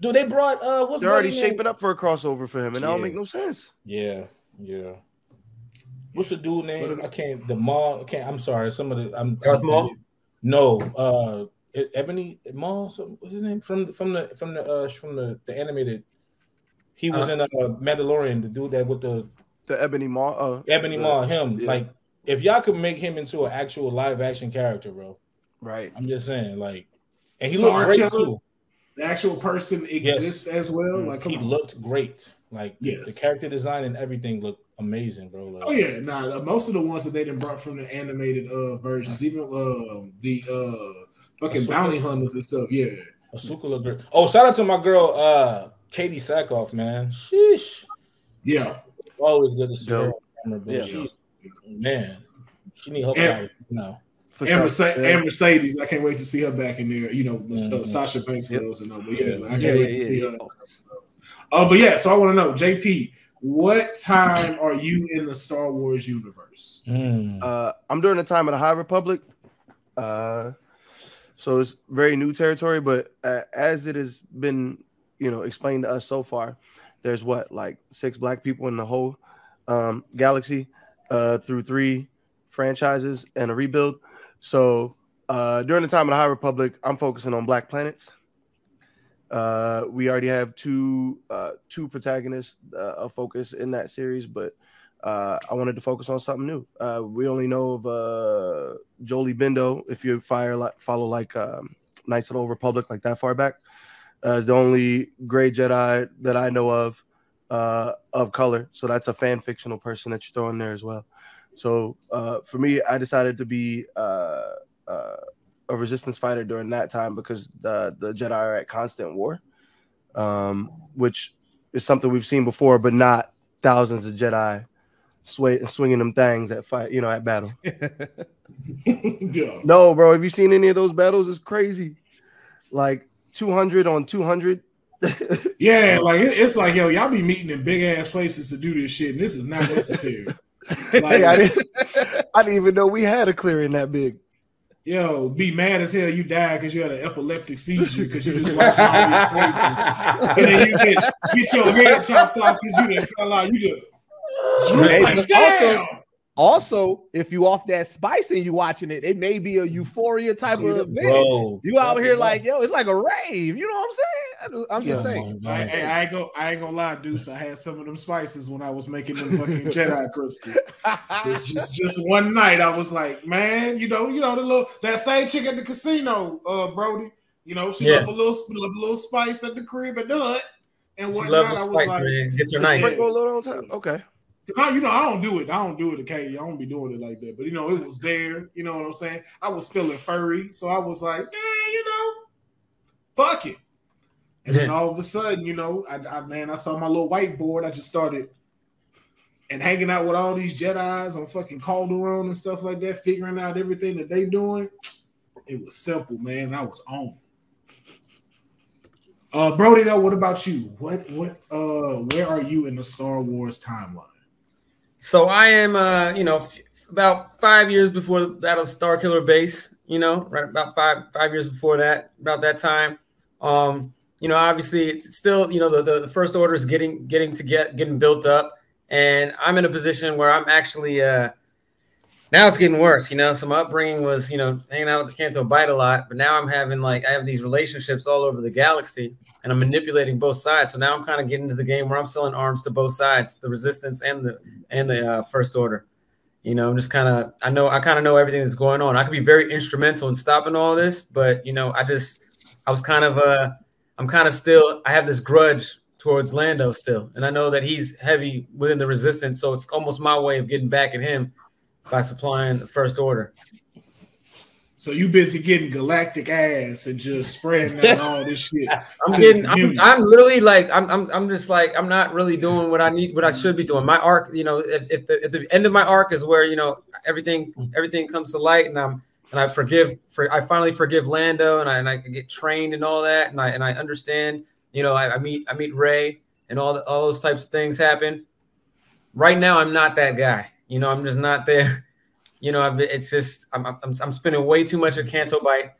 Dude, they brought uh what's They're already name? shaping up for a crossover for him, and that don't make no sense. Yeah, yeah. What's the dude name? I can't. The Maul. I can't. I'm sorry. Some of the. I'm. Darth I'm- Maul? No. Uh, Ebony Maul. Some, what's his name? From the from the from the uh from the the animated. He was Uh. in a Mandalorian. The dude that with the The Ebony Maw, uh, Ebony the- Maul. Him. yeah. Like, if y'all could make him into an actual live action character, bro. right? I'm just saying, like, and he Star looked great Killer? too. The actual person exists as well. Like, come Mm, he on. looked great. Like, the- Yes. the character design and everything looked amazing, bro. Like, Oh yeah, nah. Most of the ones that they done brought from the animated uh versions, even um the uh fucking Ahsoka. bounty hunters and stuff. Yeah, Ahsoka looked great. Oh, shout out to my girl, uh, Katee Sackhoff, man. Sheesh. yeah. Always good to see her. Dope. on camera, bro. Yeah. She, man, she need help And- now. For And, sure. Mercedes, and Mercedes, I can't wait to see her back in there. You know, Mhm. Sasha Banks for Yep. those that know. But yeah, I can't Yeah, wait yeah, to yeah, see her. Oh, but yeah. So I want to know, JP, what time are you in the Star Wars universe? Mm. Uh, I'm during the time of the High Republic, uh, so it's very new territory. But uh, as it has been, you know, explained to us so far, there's what like six black people in the whole um, galaxy uh, through three franchises and a rebuild. So uh, during the time of the High Republic, I'm focusing on black planets. Uh, we already have two uh, two protagonists uh, of focus in that series, but uh, I wanted to focus on something new. Uh, we only know of uh, Jolee Bindo. If you fire like follow like um, Knights of the Old Republic, like that far back, uh, is the only gray Jedi that I know of uh, of color. So that's a fan fictional person that you throw in there as well. So uh, for me, I decided to be uh, uh, a resistance fighter during that time because the the Jedi are at constant war, um, which is something we've seen before, but not thousands of Jedi sway, swinging them things at fight, you know, at battle. yeah. No, bro, have you seen any of those battles? It's crazy. Like 200 on 200. Yeah, like it- it's like yo, y'all be meeting in big ass places to do this shit, and this is not necessary. like, Hey, I, didn't, I didn't even know we had a clearing that big. Yo, be mad as hell you died because you had an epileptic seizure because you just watched all these things. and then you get, get your head chopped off because you done fell out. You just Hey, like, but damn. also- Also, if you off that spice and you watching it, it may be a euphoria type of event. Bro, You out here like, yo, it's like a rave. You know what I'm saying? I'm just Yeah. saying. I, I, I ain't go. I ain't gonna lie, Deuce. I had some of them spices when I was making them fucking Jedi crystals. It's just just one night. I was like, man, you know, you know the little that same chick at the casino, uh, Broady. You know, she Yeah. left a little left a little spice at the crib at the hut and She whatnot. I was spice, like, man. Gets her It's nice. like- Sprinkle a little on top. Okay. Cause I, you know, I don't do it. I don't do it occasionally. I don't be doing it like that. But you know, it was there. You know what I'm saying? I was feeling furry, so I was like, man, you know, fuck it. And then all of a sudden, you know, I, I man, I saw my little whiteboard. I just started and hanging out with all these Jedi's on fucking Calderon and stuff like that, figuring out everything that they doing. It was simple, man. I was on. Uh, Broady, though, what about you? What, what, uh, where are you in the Star Wars timeline? So I am, uh, you know, f- about five years before the Battle Star Killer base. You know, right about five five years before that, about that time. Um, you know, obviously it's still, you know, the, the first order is getting getting to get getting built up, and I'm in a position where I'm actually uh, now it's getting worse. You know, so my upbringing was, you know, hanging out at the Canto Bight a lot, but now I'm having like I have these relationships all over the galaxy, and I'm manipulating both sides. So now I'm kind of getting into the game where I'm selling arms to both sides, the Resistance and the and the uh, First Order. You know, I'm just kind of I know I kind of know everything that's going on. I could be very instrumental in stopping all this, but you know, I just I was kind of uh I'm kind of still I have this grudge towards Lando still, and I know that he's heavy within the Resistance, so it's almost my way of getting back at him by supplying the first order. So you busy getting galactic ass and just spreading out all this shit. I'm getting. I'm. I'm literally like. I'm. I'm. I'm just like. I'm not really doing what I need. What I should be doing. My arc. You know, if, if the at the end of my arc is where you know everything everything comes to light, and I'm and I forgive. For I finally forgive Lando, and I and I get trained and all that, and I and I understand. You know, I, I meet I meet Rey, and all the, all those types of things happen. Right now, I'm not that guy. You know, I'm just not there. You know, I've, it's just I'm, I'm I'm spending way too much at Canto Bight.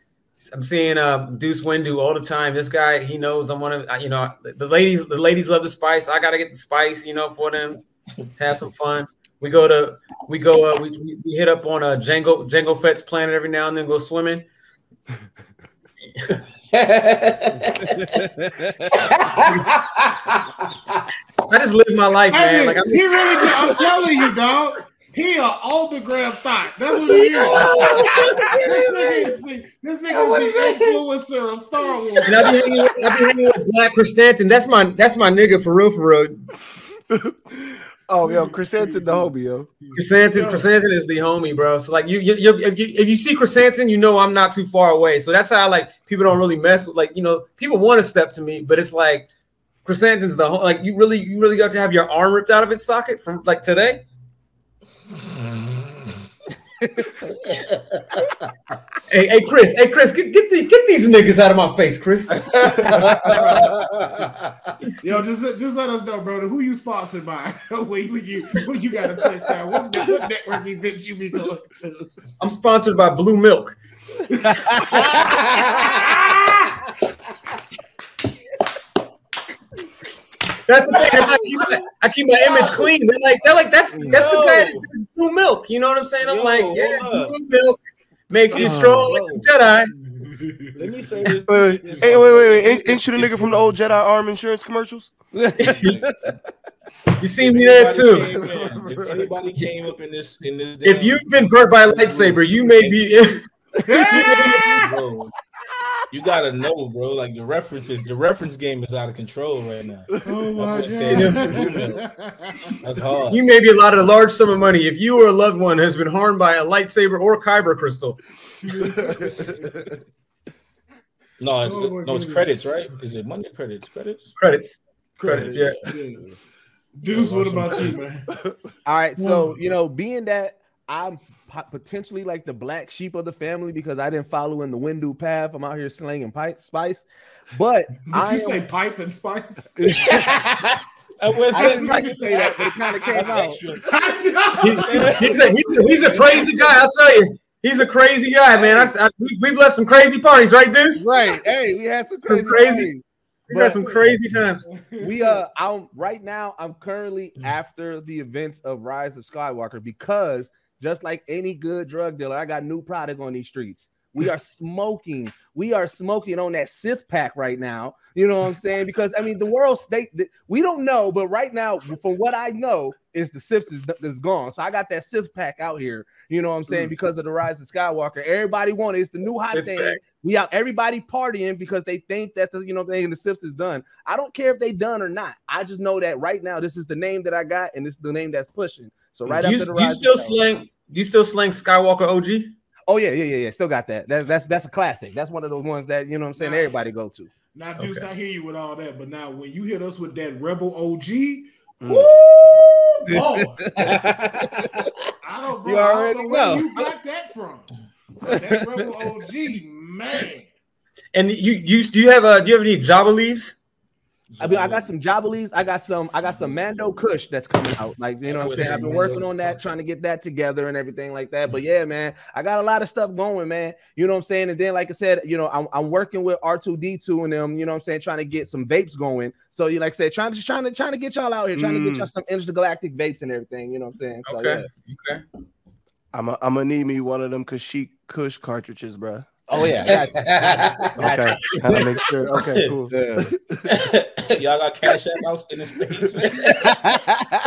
I'm seeing um, Deuce Windu all the time. This guy, he knows I'm one of you know the, ladies. The ladies love the spice. I gotta get the spice, you know, for them to have some fun. We go to we go uh, we, we hit up on a Jango Jango Fett's planet every now and then. Go swimming. I just live my life, I man. mean, Like I'm, he really did. I'm telling you, dog. He an autograph thought. That's what he is. this nigga is the, this nigga is the influencer of Star Wars. and I be hanging with, I be hanging with Black Chrysanthemum. That's my that's my nigga for real, for real. Oh, yo, Chrysanthemum the homie, yo. Chrysanthemum, Chrysanthemum is the homie, bro. So like you, you, you, if you, if you see Chrysanthemum, you know I'm not too far away. So that's how like people don't really mess with like you know people want to step to me, but it's like Chrysanthemum's the whole like you really you really got to have your arm ripped out of its socket from like today. Hey, hey, Chris, hey, Chris, get get, the, get these niggas out of my face, Chris. Yo, just just let us know, brother. Who you sponsored by? when, when you when you got a touchdown? What's the what network event you be going to? I'm sponsored by Blue Milk. That's the thing. That's how I keep, my, I keep my image clean. They're like, they're like, that's that's the guy that blue milk. You know what I'm saying? I'm Yo, like, yeah, blue milk makes you Oh, strong like a Jedi. Let me say this. Wait, wait, hey, wait, wait, wait. Ain't, ain't you the nigga from the old Jedi arm insurance commercials? You see me there too. came in- If anybody came up in this in this, If you've been burnt by a lightsaber, you may be. bro, you gotta know, bro. Like the references, the reference game is out of control right now. Oh my god! That's hard. You may be allotted a large sum of money if you or a loved one has been harmed by a lightsaber or kyber crystal. No, Oh it- my no, it's credits, right? Is it money or credits? Credits. Credits. Credits, yeah. Deuce, what about you, man? All right, so you know, being that I'm po- potentially like the black sheep of the family because I didn't follow in the Windu path. I'm out here slinging pipe spice, but Did I you am- say pipe and spice? Uh, what's I that? didn't like to say that, but it kind of came out. extra. He- he's, a, he's, a, he's a crazy guy. I'll tell you. He's a crazy guy, man. I've, I, we- we've left some crazy parties, right, Deuce? Right? Hey, we had some crazy, crazy- things. We've had some crazy times. we uh I'm right now I'm currently after the events of Rise of Skywalker because just like any good drug dealer, I got new product on these streets. We are smoking. We are smoking on that Sith pack right now. You know what I'm saying? Because I mean, the world state we don't know, but right now, from what I know, is the Sith is, is gone. So I got that Sith pack out here. You know what I'm saying? Mm. Because of the Rise of Skywalker, everybody wanted it's the new hot Sith thing. pack. We out everybody partying because they think that the you know thing the Sith is done. I don't care if they done or not. I just know that right now this is the name that I got and this is the name that's pushing. So right do you, after the do you still Skywalker- slang? Do you still slang Skywalker OG? Oh yeah, yeah, yeah, yeah. Still got that. that. That's that's a classic. That's one of those ones that you know what I'm saying Nah. everybody go to. Now, dudes, Okay. I hear you with all that, but now when you hit us with that Rebel OG, Mm. woo, Lord. I don't, bro, You I don't already know where you got that from. That Rebel OG, man. And you you do you have a do you have any Jabba leaves? I mean, I got some Jabba. I got some. I got some Mando Kush that's coming out. Like you know, what I'm saying I've been working on that, trying to get that together and everything like that. But yeah, man, I got a lot of stuff going, man. You know what I'm saying? And then, like I said, you know, I'm, I'm working with R2D2 and them. You know what I'm saying? Trying to get some vapes going. So you like I said, trying to trying to trying to get y'all out here, trying to get Mm. y'all some intergalactic vapes and everything. You know what I'm saying? So, Okay. yeah. Okay. I'm a, I'm gonna need me one of them Kashyyyk Kush cartridges, bro. Oh yeah. Got you. Okay, gotta make sure. Okay, cool. Yeah. Y'all got cash app house in this basement.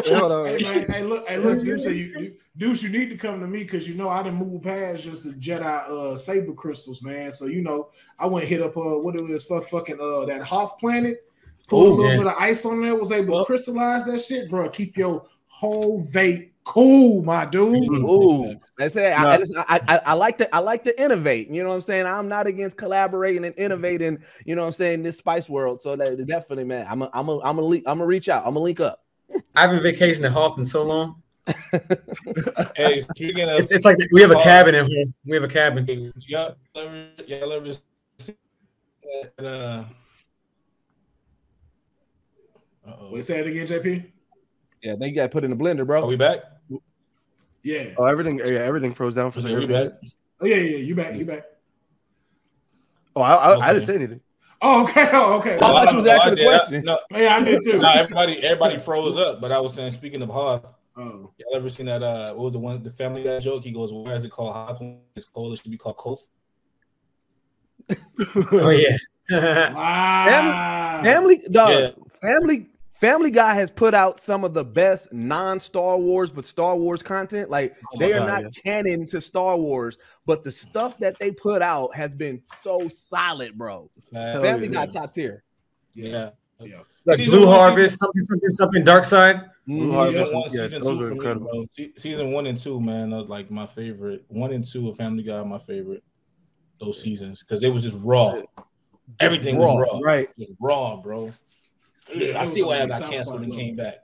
Hold on. Hey, man, hey, look, hey, look, Deuce, you, you, Deuce, you need to come to me because you know I done moved past just the Jedi uh saber crystals, man. So you know I went and hit up uh what it was for fucking uh that Hoth planet, put a little yeah. bit of ice on there, was able Well- to crystallize that shit, bro. Keep your whole vape cool, my dude. Ooh, I say I, No. I, I, I I like to I like to innovate. You know what I'm saying? I'm not against collaborating and innovating. You know what I'm saying? This spice world. So that definitely, man. I'm a, I'm a, I'm a, I'm gonna reach out. I'm gonna link up. I haven't vacationed at Halton so long. Hey, speaking of, It's, it's like we have a cabin in here. We have a cabin. y'all ever, y'all ever see that, uh, uh-oh. Wait, say it again, JP. Yeah, then you got to put in the blender, bro. Are bro. we back? Yeah. Oh, everything, yeah, everything froze down for a second. we back? Oh yeah, yeah. You back? You back? Oh, I, I, I didn't say anything. Oh, okay. Oh, okay. I thought you was I asking a did. I- question. No, Yeah, I did too. no, everybody, everybody froze up. But I was saying, speaking of Hoth, Oh, y'all ever seen that? Uh, what was the one, the Family Guy joke? He goes, "Why is it called Hoth when it's cold? It should be called Koth." Oh yeah. wow. Family, dog. Yeah. Family, Family Guy has put out some of the best non-Star Wars but Star Wars content. Like Oh they are God, not canon to Star Wars, but the stuff that they put out has been so solid, bro. Hell Family yeah. Guy top tier. Yeah. Yeah. Like Blue are Harvest, something, something, something, Dark Side. Blue Mhm. Harvest. Season one, yeah, season those two are for me, incredible. Season one and two, man, are like my favorite. One and two of Family Guy my favorite. Those seasons because it was just raw. Everything raw, was raw, Right. Just raw, bro. Yeah, I see why I got South canceled Park and level. came back.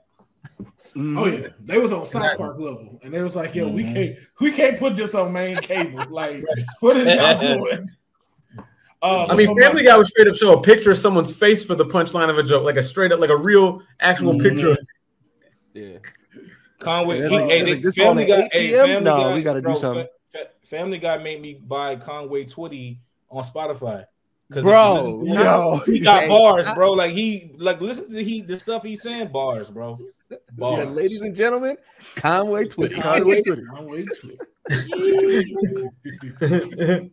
Mhm. Oh yeah, they was on South Park level, and they was like, "Yo, we Mhm. can't, we can't put this on main cable. Like, what are y'all doing?" Uh, I mean, Family my- Guy would straight up show a picture of someone's face for the punchline of a joke, like a straight up, like a real actual Mhm. picture. Yeah. Conway, Yeah, he, like- hey, like they, this Family Guy, hey, Family No, Guy, we gotta do something. Fa- Fa- Family Guy made me buy Conway Twitty on Spotify. 'Cause if Bro, listen Yo, he got Hey, bars, bro. Like he, like listen to he the stuff he's saying, bars, bro. Yeah, ladies and gentlemen, Conway Twitty. Conway Twitty. I'm way to it.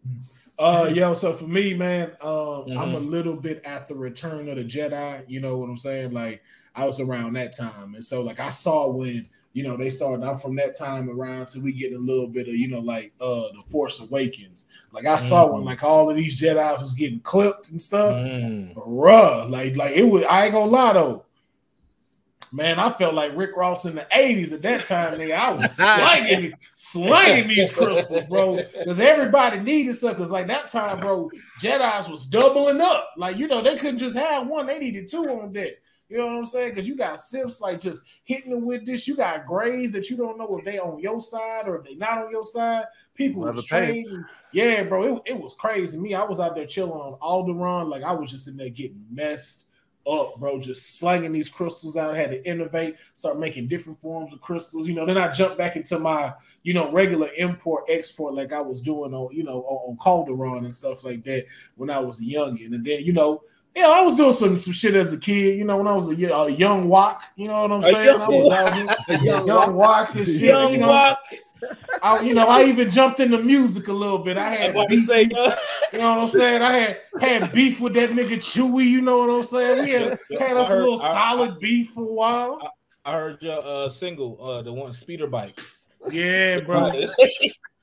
Uh, yo, so for me, man, um, I'm a little bit at the Return of the Jedi. You know what I'm saying? Like I was around that time, and so like I saw when you know they started. I'm from that time around till we get a little bit of you know like uh the Force Awakens. Like I saw when Mhm. like all of these Jedi was getting clipped and stuff. Mm. Bruh, like like it was. I ain't gonna lie though. Man, I felt like Rick Ross in the 80s at that time, nigga. I was slanging, slinging these crystals, bro. Because everybody needed something. Because like that time, bro, Jedi's was doubling up. Like, you know, they couldn't just have one, they needed two on deck. You know what I'm saying? Because you got Sifs like just hitting them with this. You got grays that you don't know if they on your side or if they not on your side. People Love was trading. Yeah, bro, it, it was crazy. Me, I was out there chilling on Alderaan. Like I was just in there getting messed up, bro. Just slanging these crystals out. I had to innovate, start making different forms of crystals. You know, then I jumped back into my, you know, regular import export like I was doing on, you know, on, on Calderon and stuff like that when I was a youngin. And then, you know, yeah, I was doing some some shit as a kid. You know, when I was a young walk. You know what I'm saying? young I was out here, A young young walk and shit. Young you know, Walk. I, you know, I even jumped into music a little bit. I had beef say, uh, you know what I'm saying? I had had beef with that nigga Chewy. You know what I'm saying? We had, had us a I heard- little I- solid beef for a while. I heard your uh, single, uh, the one speeder bike. Yeah, bro.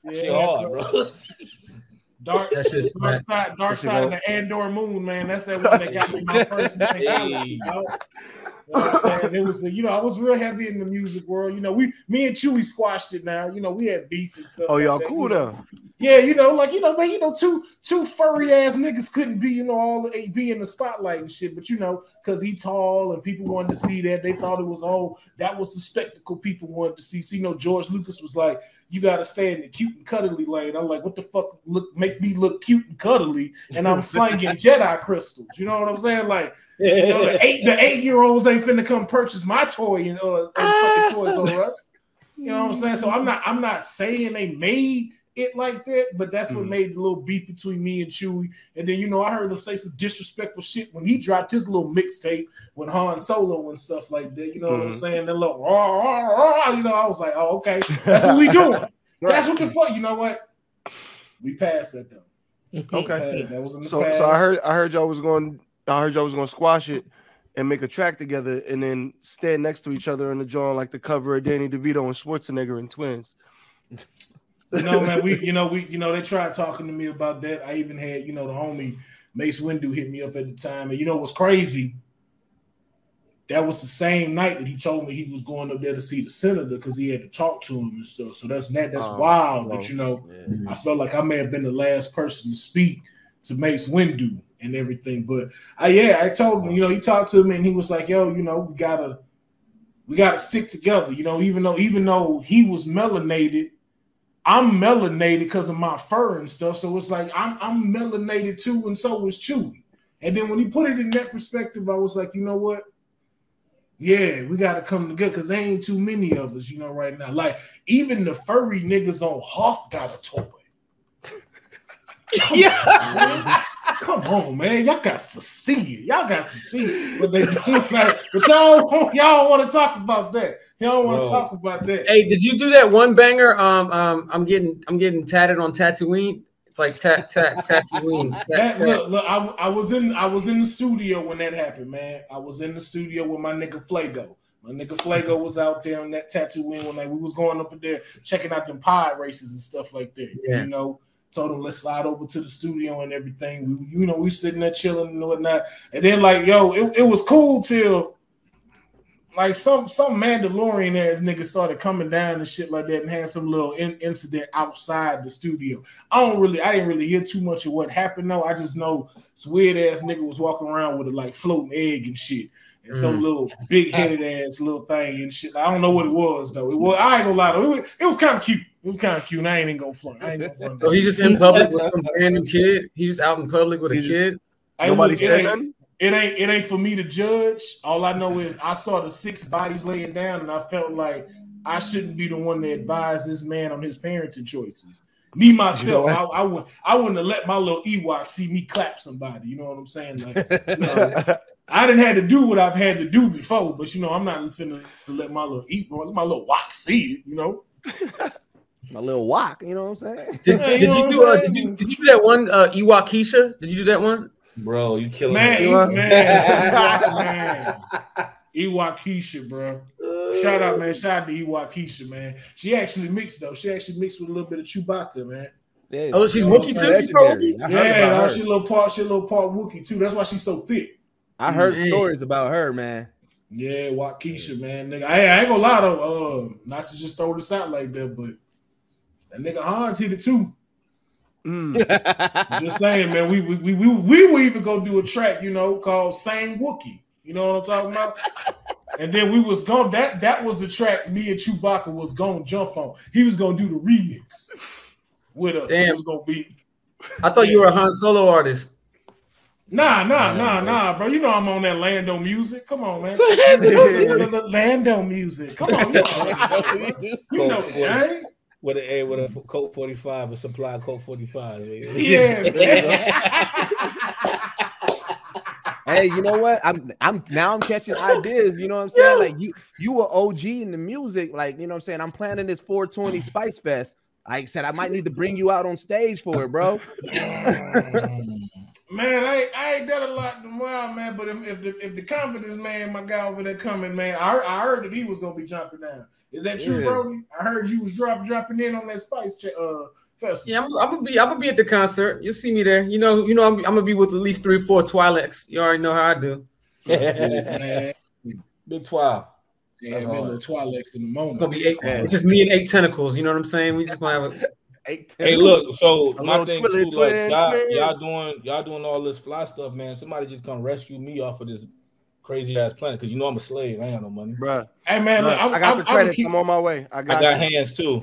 Yeah, hard, bro. Bro. Dark, That shit's dark side, dark side of the Endor Moon, man. That's that one that got me my first one. in Hey. You know saying? It was, a, you know, I was real heavy in the music world. You know, we, me and Chewy squashed it now. You know, we had beef and stuff. Oh, like y'all that, cool you know. now. Yeah, you know, like you know, man, you know, two two furry ass niggas couldn't be, you know, all be in the spotlight and shit. But you know, because he tall and people wanted to see that, they thought it was oh, that was the spectacle people wanted to see. So you know, George Lucas was like, you got to stay in the cute and cuddly lane. I'm like, what the fuck? Look, make me look cute and cuddly, and I'm slanging Jedi crystals. You know what I'm saying? Like, you know, the eight the eight year olds ain't finna come purchase my toy and uh, and fucking toys on us. You know what I'm saying? So I'm not I'm not saying they made it like that, but that's what Mhm. made the little beef between me and Chewy. And then you know I heard him say some disrespectful shit when he dropped his little mixtape with Han Solo and stuff like that. You know what I'm Mhm. saying? That little rah, rah, rah, you know, I was like, oh okay, that's what we doing. That's what the fuck. You know what? We passed that though. Okay. that was in the So, past. so I heard, I heard y'all was going, I heard y'all was going to squash it and make a track together, and then stand next to each other in the drawing like the cover of Danny DeVito and Schwarzenegger and Twins. You know, man, we you know, we you know, they tried talking to me about that. I even had, you know, the homie Mace Windu hit me up at the time. And you know what's crazy? that was the same night that he told me he was going up there to see the senator because he had to talk to him and stuff. So that's that that's Oh, wild. well, But you know, yeah. I felt like I may have been the last person to speak to Mace Windu and everything. But I yeah, I told him, you know, he talked to me and he was like, yo, you know, we gotta we gotta stick together, you know, even though even though he was melanated, I'm melanated because of my fur and stuff. So it's like I'm I'm melanated too, and so was Chewy. And then when he put it in that perspective, I was like, you know what? Yeah, we got to come together because there ain't too many of us, you know, right now. Like even the furry niggas on Huff got a toy. Yeah. Come on, man. Y'all got to see it. Y'all got to see it. But, they, like, but y'all, y'all want to talk about that. Y'all want to talk about that. Hey, did you do that one banger? Um, um, I'm getting, I'm getting tatted on Tatooine. It's like tat, tat, Tatooine. Tat, That, tat. look, look, I, I was in I was in the studio when that happened, man. I was in the studio with my nigga Flago. My nigga Flago was out there on that tattoo wing when like we was going up in there checking out them pod races and stuff like that. Yeah. You know, told him let's slide over to the studio and everything. We, you know, we sitting there chilling and whatnot. And then like, yo, it, it was cool till like some some Mandalorian ass nigga started coming down and shit like that and had some little in, incident outside the studio. I don't really, I didn't really hear too much of what happened though. I just know this weird ass nigga was walking around with a like floating egg and shit, and some Mm. little big headed ass little thing and shit. I don't know what it was though. It was, I ain't gonna lie though. It was, it was kind of cute. It was kind of cute. and I ain't even gonna front. I ain't gonna front. So he's just in public with some random kid. He's just out in public with a He just- kid. Hey, Nobody it said ain't- nothing. it ain't it ain't for me to judge. All I know is I saw the six bodies laying down, and I felt like I shouldn't be the one to advise this man on his parenting choices. Me myself, what? I, I would I wouldn't have let my little Ewok see me clap somebody. You know what I'm saying? Like I didn't have to do what I've had to do before, but you know I'm not finna let my little eat my little Wok see it. You know? My little walk, you know what I'm saying? Did, Yeah, you did you do? Uh, did you did you do that one? Uh, Ewok Keisha? Did you do that one? Bro, you killing Man, me. Ewok, man, man, Ewok Keisha, bro. Shout out, man. Shout out to Ewok Keisha, man. She actually mixed though. She actually mixed with a little bit of Chewbacca, man. Yeah, Oh, she's you know Wookiee too? She's pro Legendary. I heard Yeah, about no, she a little part, she a little part Wookiee too. That's why she's so thick. I heard Man. stories about her, man. Yeah, Waukesha, man. Nigga, I, I ain't gonna lie though. Uh, not to just throw this out like that, but that nigga Hans hit it too. Mm. Just saying, man. We we we we, we will even go do a track, you know, called Same Wookie. You know what I'm talking about? and then we was gonna that that was the track me and Chewbacca was gonna jump on. He was gonna do the remix with us. Damn, It Damn. was gonna be I thought you were a Han Solo artist. Nah, nah, nah, bro. nah, bro. You know I'm on that Lando music. Come on, man. Lando music. Come on, you know, you know man. With a, with a Colt 45, a supply Colt 45. Yeah, man. hey, you know what? I'm I'm now I'm catching ideas. You know what I'm saying? Like you you were OG in the music. Like you know what I'm saying? I'm planning this 420 Spice Fest. Like I said, I might need to bring you out on stage for it, bro. Man, I, ain't- I ain't done a lot in a while, man. But if, if the if the confidence man, my guy over there coming, man, I, heard- I heard that he was gonna be jumping down. Is that true, Yeah. Broady? I heard you was drop dropping in on that Spice ch- uh festival. Yeah, I'm, I'm gonna be. I'm gonna be at the concert. You'll see me there. You know. You know. I'm, I'm gonna be with at least three, or four Twi'leks. You already know how I do. man. Big 12. Yeah, That's man, hard. little Twi'leks in the It's moment. gonna be eight. It's just me and eight tentacles. You know what I'm saying? We just gonna have a. Hey, look, so my thing twilly too, like twin, y'all, twin. y'all doing y'all doing all this fly stuff, man. Somebody just come rescue me off of this crazy ass planet because you know I'm a slave. I ain't got no money. bro. Hey man, look, I'm, I got I'm, the I'm credits. keep, I'm on my way. I I got, got hands too.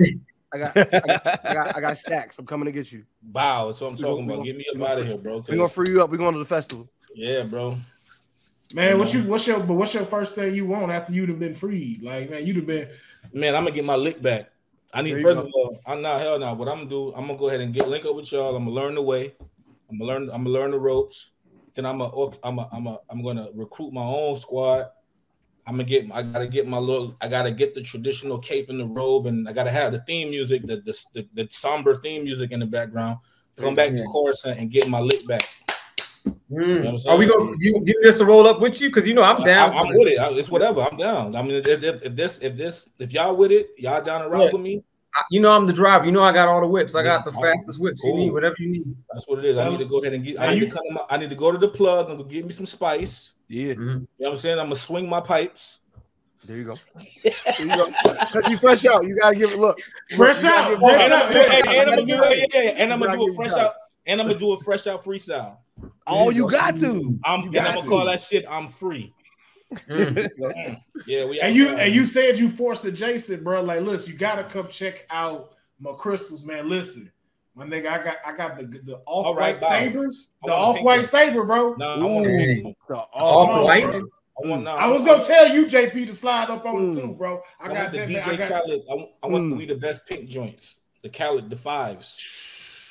I got, I got, I got, I got stacks. I'm coming to get you. Wow, that's what I'm We talking gonna- about. Get me we up out of here, bro. We gonna free you up. We going to the festival. Yeah, bro. man. What you what's your but what's your first thing you want after you'd have been freed? Like man, you'd have been Man, I'm gonna get my lick back. I need first go. of all, I'm not hell now. What I'm gonna do, I'm gonna go ahead and get link up with y'all. I'm gonna learn the way. I'm gonna learn. I'm gonna learn the ropes. Then I'm gonna, I'm gonna, I'm gonna, I'm gonna recruit my own squad. I'm gonna get. I gotta get my little. I gotta get the traditional cape and the robe, and I gotta have the theme music, the the, the, the somber theme music in the background. Come back to. Coruscant and get my lick back. Mm. what I'm Are we gonna you give this a roll up with you? Because you know I'm down. I, am with it. I- it's whatever. I'm down. I mean, if, if, if this, if this, if y'all with it, y'all down to rock Yeah. with me. you know I'm the driver. You know I got all the whips. I got the I- fastest whips you need, whatever you need. That's what it is. I need to go ahead and get. I need you- to come. to my- I need to go to the plug and go get me some spice. Yeah, You know what I'm saying? I'm gonna swing my pipes. there you go. There you go. Cause you fresh out. You gotta give it. Look, Fresh you out. Fresh it- and, I'm, out. and I'm gonna do it- it. Yeah, yeah, and I'm gonna do a fresh out. And I'm gonna do a fresh out freestyle. Oh, you got to. I'm You and got I'm gonna to. call that shit. I'm free. Mm. Yeah, we. And you outside. and you said you forced adjacent, bro. Like, listen, you gotta come check out my crystals, man. Listen, my nigga, I got I got the the off white right, sabers, the off white one. saber, bro. Nah, I want a Ooh. The off white. I want. Nah, I was gonna tell you, JP, to slide up on it Mm. too, bro. I I got want the that. DJ man. I got. Khaled. I want, I want Mm. we the best pink joints. The Khaled, the fives.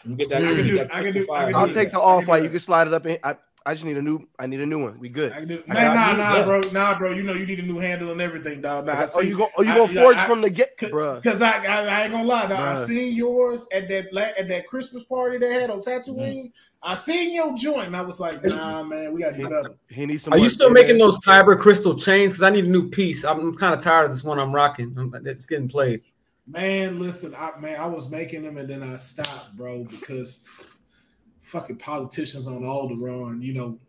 You mm-hmm. get that? I you can get do- that I can crystal do- I can five. do I'll that. take the I can off white. You can slide it up in. I, I just need a new. I need a new one. We good. I do, I man, nah, nah, yeah. bro, nah, bro. You know you need a new handle and everything, dog. Nah, I oh, you go. Oh, you I- go yeah, forge I- from the get, Cause. Cause I, I, I ain't gonna lie, dog. I seen yours at that at that Christmas party they had on Tatooine. Mm-hmm. I seen your joint, and I was like, nah, man, we gotta do better. He needs some. Are you still man. making those kyber crystal chains? Because I need a new piece. I'm kind of tired of this one I'm rocking. I'm- It's getting played. Man, listen, I man, I was making them and then I stopped, bro, because fucking politicians on all the run, you know,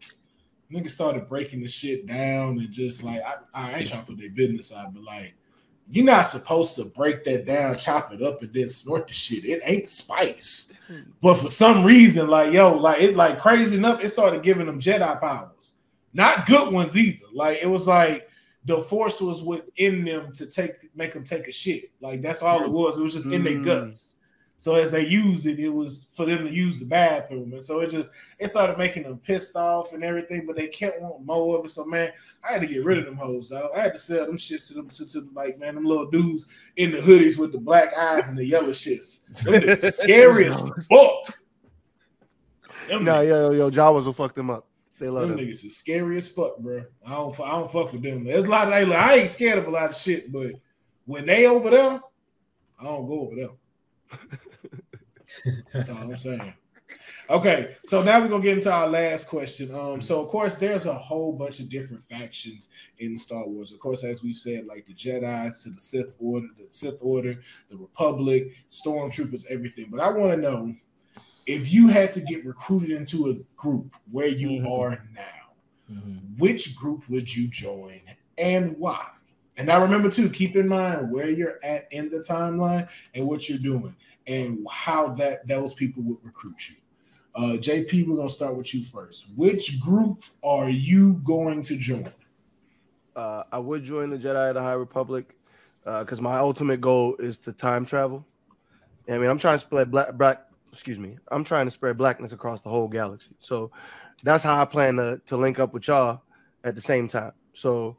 niggas started breaking the shit down and just like I, I ain't trying to put their business out, but like you're not supposed to break that down, chop it up, and then snort the shit. It ain't spice. Mm-hmm. But for some reason, like yo, like it like crazy enough, it started giving them Jedi powers. Not good ones either. Like it was like the force was within them to take make them take a shit. Like that's all it was. It was just in their Mm. guts. So as they used it, it was for them to use the bathroom, and so it just it started making them pissed off and everything. But they kept wanting more of it. So man, I had to get rid of them hoes, dog. I had to sell them shits to them to, to like man, them little dudes in the hoodies with the black eyes and the yellow shits. Them niggas scary as fuck. Them No, yo, yo, yo, Jawas will fuck them up. They love them them. niggas is scary as fuck, bro. I don't, I don't fuck with them. There's a lot of they, like, I ain't scared of a lot of shit, but when they over there, I don't go over there. That's all I'm saying. Okay, so now we're gonna get into our last question. Um, so of course, there's a whole bunch of different factions in Star Wars. Of course, as we've said, like the Jedi's to the Sith Order, the Sith Order, the Republic, Stormtroopers, everything. But I want to know if you had to get recruited into a group where you Mhm. are now, Mhm. which group would you join and why? And now remember too, keep in mind where you're at in the timeline and what you're doing and how that those people would recruit you. Uh, JP, we're gonna start with you first. Which group are you going to join? Uh, I would join the Jedi of the High Republic because my ultimate goal is to time travel. I mean, I'm trying to spread black, black. Excuse me. I'm trying to spread blackness across the whole galaxy. So that's how I plan to to link up with y'all at the same time. So,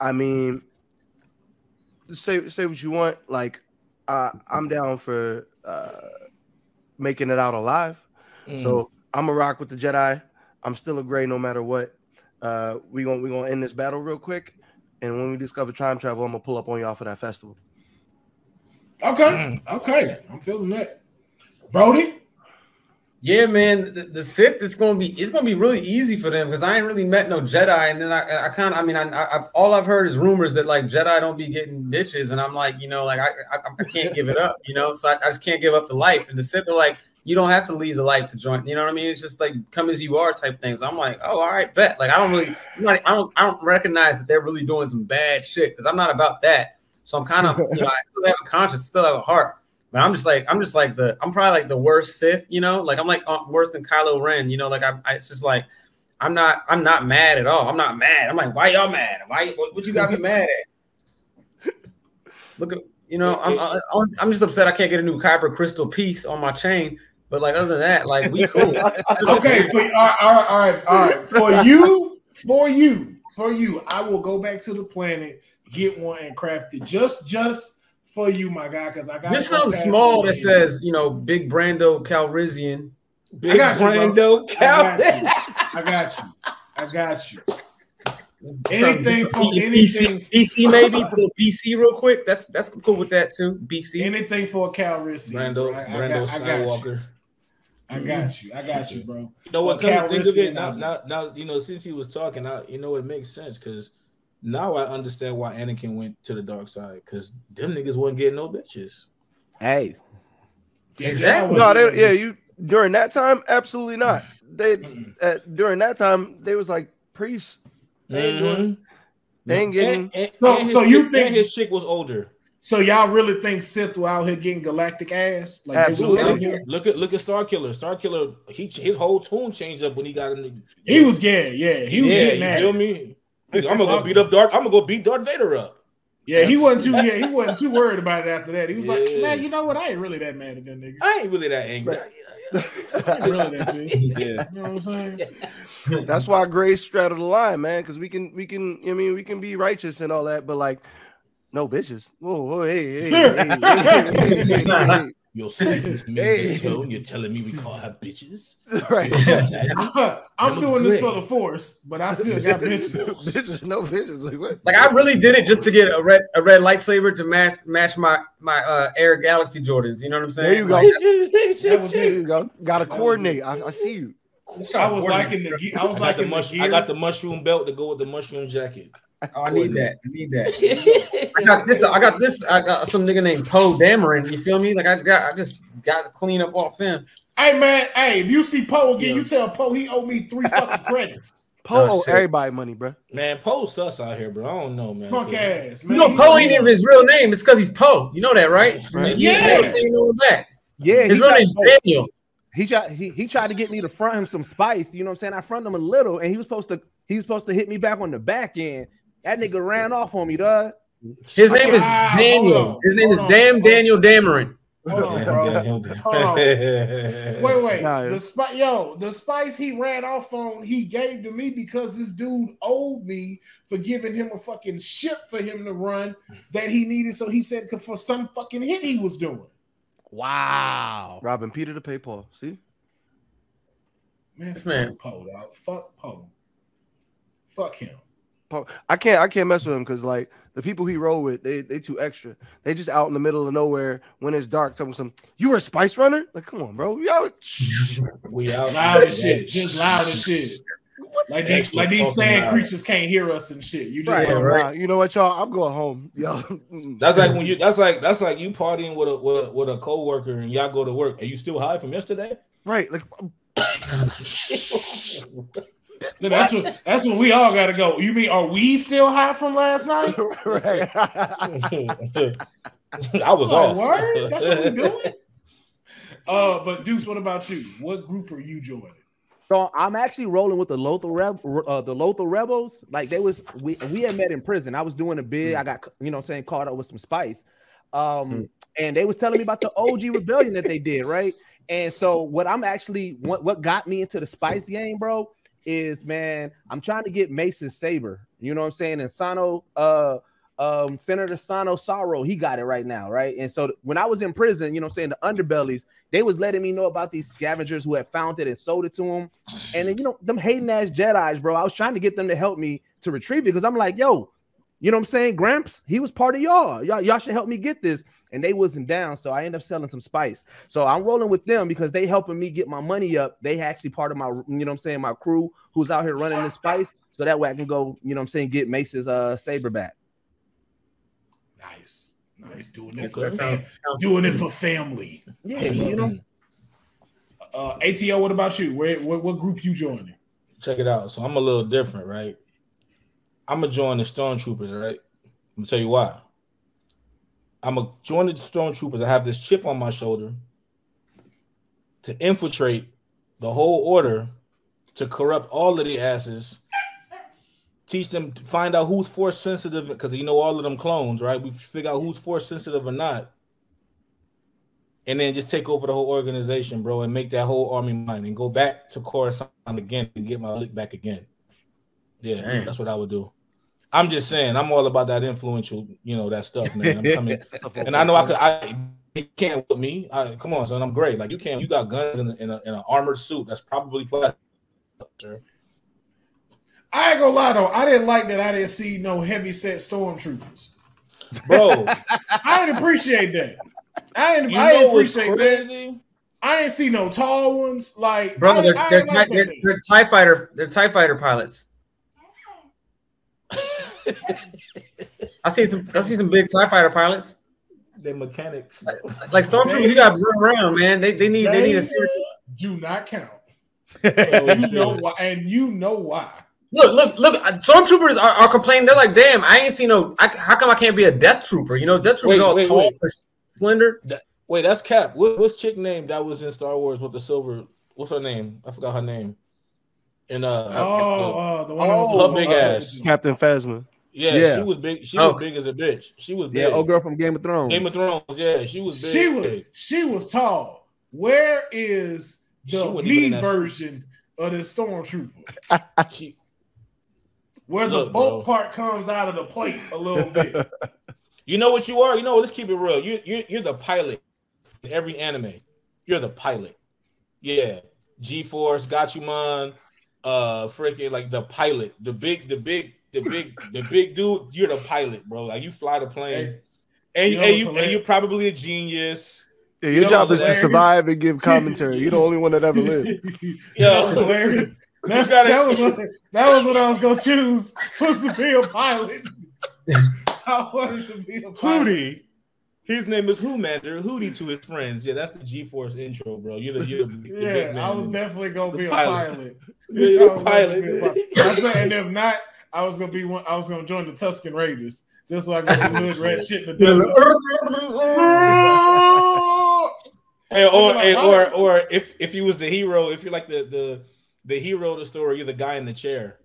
I mean, say say what you want. Like, uh, I'm down for uh, making it out alive. Mm. So I'm a rock with the Jedi. I'm still a gray no matter what. Uh, we gonna we gonna end this battle real quick, and when we discover time travel, I'm gonna pull up on y'all for that festival. Okay, okay, I'm feeling that. Broady, Yeah, man, the, the Sith is gonna be it's gonna be really easy for them because I ain't really met no Jedi, and then I I kind of I mean I, I've all I've heard is rumors that like Jedi don't be getting bitches, and I'm like you know like I I, I can't give it up, you know, so I, I just can't give up the life, and the Sith are like you don't have to leave the life to join, you know what I mean? It's just like come as you are type things. I'm like oh all right bet like I don't really not, I don't I don't recognize that they're really doing some bad shit because I'm not about that, so I'm kind of you know I still have a conscience, still have a heart. But I'm just like I'm just like the I'm probably like the worst Sith, you know. Like I'm like uh, worse than Kylo Ren, you know. Like I, I it's just like I'm not I'm not mad at all. I'm not mad. I'm like why y'all mad? Why what, what you got me mad at? Look at you know I'm I, I'm I'm just upset I can't get a new Kyber crystal piece on my chain. But like other than that, like we cool. okay, for, all, right, all right, all right, all right. For you, for you, for you, I will go back to the planet, get one, and craft it just, just for you, my guy. Because I got Just something small that says you know Big Brando Calrissian. Big got. Brando I got Cal- you. I got you. I got you. Anything just for anything. BC, BC maybe little BC real quick. That's that's cool with that too. BC. Anything for a Calrissian. Brando, bro. I, I Brando I got. Skywalker. I mm-hmm. got you. I got you, bro. You know what? Well, think of it, now, now, now, you know, since he was talking, now, you know, it makes sense because now I understand why Anakin went to the dark side because them niggas wasn't getting no bitches. Hey, Yeah, Exactly. No, they, yeah, you during that time, absolutely not. They during that time they was like priests. They ain't doing. Mhm. They ain't getting. And, and, So- and his so you think- his chick was older? So y'all really think Sith were out here getting galactic ass? Like they was out Absolutely. here? Look at look at Star Killer. Star Killer, he his whole tune changed up when he got in. The, He was yeah, yeah. He was yeah, getting you that. feel me? He's I'm gonna go beat up Darth. I'm gonna go beat Darth Vader up. Yeah, he wasn't too yeah, he wasn't too worried about it after that. He was like, man, you know what? I ain't really that mad at that nigga. I ain't really that angry. I ain't really that yeah. You know what I'm saying? That's why Grace straddled the line, man. Because we can, we can. I mean, we can be righteous and all that, but like, no bitches. Whoa, whoa, hey, hey, hey, hey, hey, hey, hey, You're saying this me Hey. this tone. You're telling me we can't have bitches. right? I'm Look doing this for the force, but I still got bitches. bitches, no bitches. Like what? Like I really did it just to get a red a red lightsaber to match match my my uh Air Galaxy Jordans. You know what I'm saying? There you go. Like, There you go. Got to coordinate. I, I see you. I was liking the ge- I was I got, liking the the mush- gear. I got the mushroom belt to go with the mushroom jacket. oh, I need that. I need that. I got this. I got this. I got some nigga named Poe Dameron. You feel me? Like I got. I just got to clean up off him. Hey man, hey, if you see Poe again, Yeah. you tell Poe he owe me three fucking credits. Poe, Oh, everybody money, bro. Man, Poe's sus out here, bro. I don't know, man. Fuck ass, You man. know, Poe ain't even his real name. It's because he's Poe. You know that, right? Right. He- Yeah. he ain't know that. Yeah, His real tried, name's Daniel. he tried he, he tried to get me to front him some spice. You know what I'm saying? I fronted him a little, and he was supposed to he was supposed to hit me back on the back end. That nigga ran off on me, dog. His name is Ah, Daniel. on, His name is on. Damn Daniel Dameron. Hold on, bro. Hold on. Wait, wait. Nah. The spice, yo, the spice he ran off on, he gave to me because this dude owed me for giving him a fucking ship for him to run that he needed. So he said for some fucking hit he was doing. Wow. Robin Peter to pay Paul. See, Man, This fuck man. Poe, dog. Fuck Poe. Fuck him. Paul. I can't. I can't mess with him because like the people he roll with, they they too extra. They just out in the middle of nowhere when it's dark. Telling some, you were a spice runner? Like, come on, bro. Y'all, we out. Loud as shit. Just loud as shit. Like these, Extra like these sand loud. creatures can't hear us and shit. You just Right, like, right. Nah, you know what, y'all? I'm going home. Yo. That's like when you. That's like that's like you partying with a with a, with a coworker and y'all go to work. Are you still high from yesterday? right. Like, that's what that's what we all gotta go. You mean are we still high from last night? right. I was Like, off. word? That's what we doing? Uh, but Deuce, what about you? What group are you joining? So I'm actually rolling with the Lothal Reb, uh, the Lothal Rebels. Like they was we we had met in prison. I was doing a bid. I got you know what I'm saying caught up with some spice. Um, and they was telling me about the OG rebellion that they did, right? And so what I'm actually what what got me into the spice game, bro, is man, I'm trying to get Mason Saber. You know what I'm saying? And Sano uh um Senator Sano Sauro, he got it right now, right? And so when I was in prison, you know I'm saying, the underbellies, they was letting me know about these scavengers who had found it and sold it to them. And then, you know, them hating ass Jedi's, bro. I was trying to get them to help me to retrieve it because I'm like, yo, you know what I'm saying? Gramps, he was part of y'all. Y'all, y'all should help me get this. And they wasn't down. So I end up selling some spice. So I'm rolling with them because they helping me get my money up. They actually part of my, you know what I'm saying, my crew who's out here running this spice. So that way I can go, you know what I'm saying, get Mace's uh saber back. Nice, nice. Doing it for sounds, fam- sounds doing it for family. Yeah, you know. Uh, ATO, what about you? Where, what, what group you joining? Check it out. So I'm a little different, right? I'm gonna join the stormtroopers, right? I'm gonna tell you why. I'm gonna join the stormtroopers. I have this chip on my shoulder to infiltrate the whole order, to corrupt all of the asses, teach them, find out who's force sensitive, because you know all of them clones, right? We figure out who's force sensitive or not, and then just take over the whole organization, bro, and make that whole army mine, and go back to Coruscant again and get my lick back again. Yeah, Damn. that's what I would do. I'm just saying, I'm all about that influential, you know, that stuff, man. I'm coming, and I know I could. I you can't with me. I, come on, son, I'm great. Like you can't. You got guns in, a, in, a, in an armored suit. That's probably plastic. sir. I ain't gonna lie though, I didn't like that I didn't see no heavy set stormtroopers. bro. I didn't appreciate that. I didn't, You I know didn't what's appreciate that. crazy? I ain't see no tall ones. Like, Bro, I, they're, I they're, like tie, they're, they're TIE fighter, they're TIE fighter pilots. I see some I see some big TIE fighter pilots. They mechanics. Like stormtroopers, you got to run around, man. They they need they need a serious. do not count. And you know why, and you know why. Look, look, look! Stormtroopers are, are complaining. They're like, "Damn, I ain't seen no. I, how come I can't be a Death Trooper? You know, Death Trooper's Wait, all wait, tall, wait. or slender. Wait, that's Cap. What, what's chick name that was in Star Wars with the silver? What's her name? I forgot her name. And uh, Oh, uh, the one Oh, that was her big uh, ass. Captain Phasma. Yeah, yeah. she was big. She Oh. was big as a bitch. She was big. Yeah, old girl from Game of Thrones. Game of Thrones. Yeah, she was big. She was she was tall. Where is the wasn't even me version of the stormtrooper? She- Where Look, the bolt bro. part comes out of the plate a little bit. you know what you are? You know, let's keep it real. You you you're the pilot in every anime. You're the pilot. Yeah. G Force, Gatchaman, uh freaking like the pilot, the big, the big, the big, the big dude, you're the pilot, bro. Like you fly the plane. and, you know and what's you and hilarious? you're probably a genius. Yeah, your know job what's is to survive and give commentary. You're the only one that ever lived. You Yo. hilarious? That's, gotta- that was what, that was what I was gonna choose was to be a pilot. I wanted to be a pilot. Hootie. His name is Hoomander, Hootie to his friends. Yeah, that's the G Force intro, bro. You're the you're the, the big Yeah, man. I was definitely gonna be a pilot. pilot. Yeah, you're was a gonna pilot. be a pilot. I said, and if not, I was gonna be one. I was gonna join the Tusken Raiders just so I can do hood rat shit in the desert. Hey, or Like, hey, or or if if he was the hero, if you're like the the the hero of the story, you're the guy in the chair.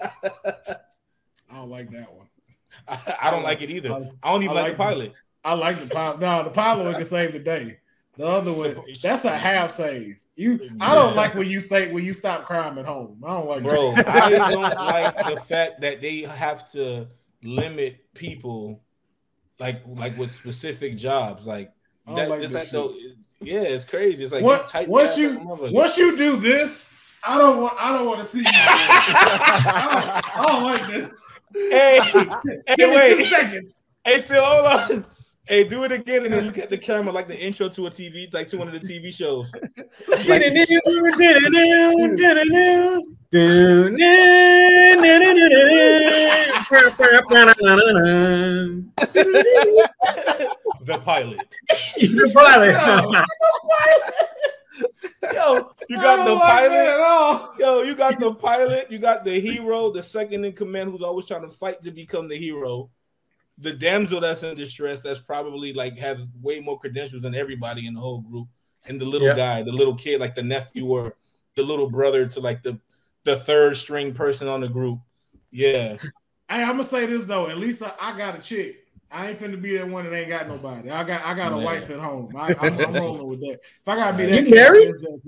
I don't like that one. I, I don't like it either. I- I don't even I like, like the pilot. I like the pilot. No, the pilot one can save the day. The other one, that's a half save. You, I don't Yeah. like when you say when you stop crime at home. I don't like Bro, that. I don't like the fact that they have to limit people like like with specific jobs. Like I don't that like it's this like shit. the, yeah, it's crazy. It's like What- you type once you- like a motherfucker. Once you do this, I don't want. I don't want to see you. I, don't, I don't like this. hey, hey, Give me two seconds. Hey Phil, hold on. Hey, do it again and then look at the camera like the intro to a TV, like to one of the TV shows. The pilot. The pilot. Yo, you got the like pilot. at. Yo, you got the pilot. You got the hero, the second in command, who's always trying to fight to become the hero. The damsel that's in distress, that's probably like has way more credentials than everybody in the whole group. And the little Yeah. guy, the little kid, like the nephew or the little brother to like the the third string person on the group. Yeah. Hey, I'm gonna say this though. At least I, I got a chick. I ain't finna be that one that ain't got nobody. I got I got a wife at home. I, I'm, I'm rolling with that. If I gotta be that. You that, married? that.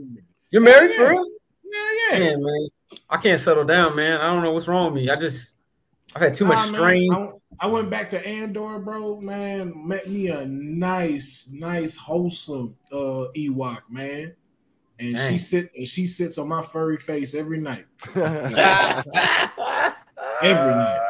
You're married for real? Yeah, yeah. Man, man, I can't settle down, man. I don't know what's wrong with me. I just, I've had too much Nah, man, strain. I, I went back to Endor, bro. Man, met me a nice, nice, wholesome uh Ewok, man. And she sit and she sits on my furry face every night. Every night.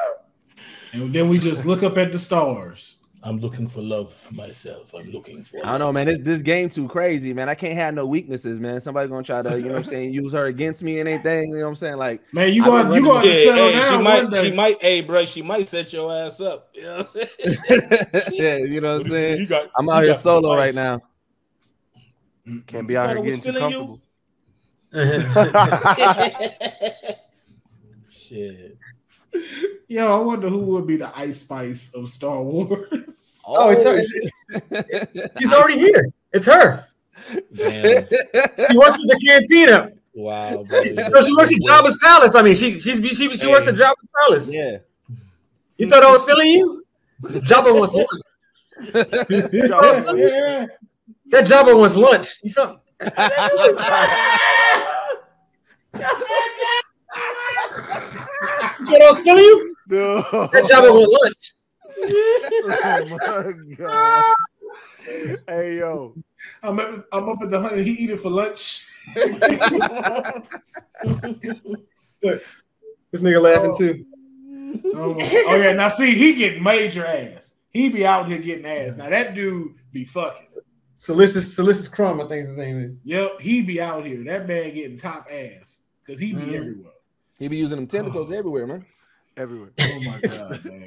And then we just look up at the stars. I'm looking for love myself. I'm looking for I don't know, man. This this game too crazy, man. I can't have no weaknesses, man. Somebody gonna try to, you know what I'm saying, use her against me and anything. You know what I'm saying? Like, Man, you I've going been you going Yeah, to settle hey, down she might, day. she might, hey, bro, she might set your ass up. You know what I'm saying? yeah, you know what I'm saying. You got- I'm you out here solo advice. right now. Can't be out here Thought getting too feeling you. comfortable. Shit. Yo, I wonder who would be the Ice Spice of Star Wars. oh, it's her. Oh. She's already here. It's her. Damn. She works at the cantina. Wow, bro. No, she works at Jabba's palace. I mean, she she's she she, she works at Jabba's palace. Yeah. You thought I was feeling you? Jabba wants lunch. yeah. That Jabba wants lunch. You feel? You thought I was feeling you? No. That Jabba want lunch. oh my god. Hey yo. I'm up, I'm up at the honey. He eat it for lunch. This nigga laughing too. Oh, oh, yeah, now see, he get major ass. He be out here getting ass. Now that dude be fucking. Salacious, Salacious Crumb, I think his name is. Yep, he be out here. That man getting top ass because he be Mhm. everywhere. He be using them tentacles oh. everywhere, man. Everywhere. Oh my god, man.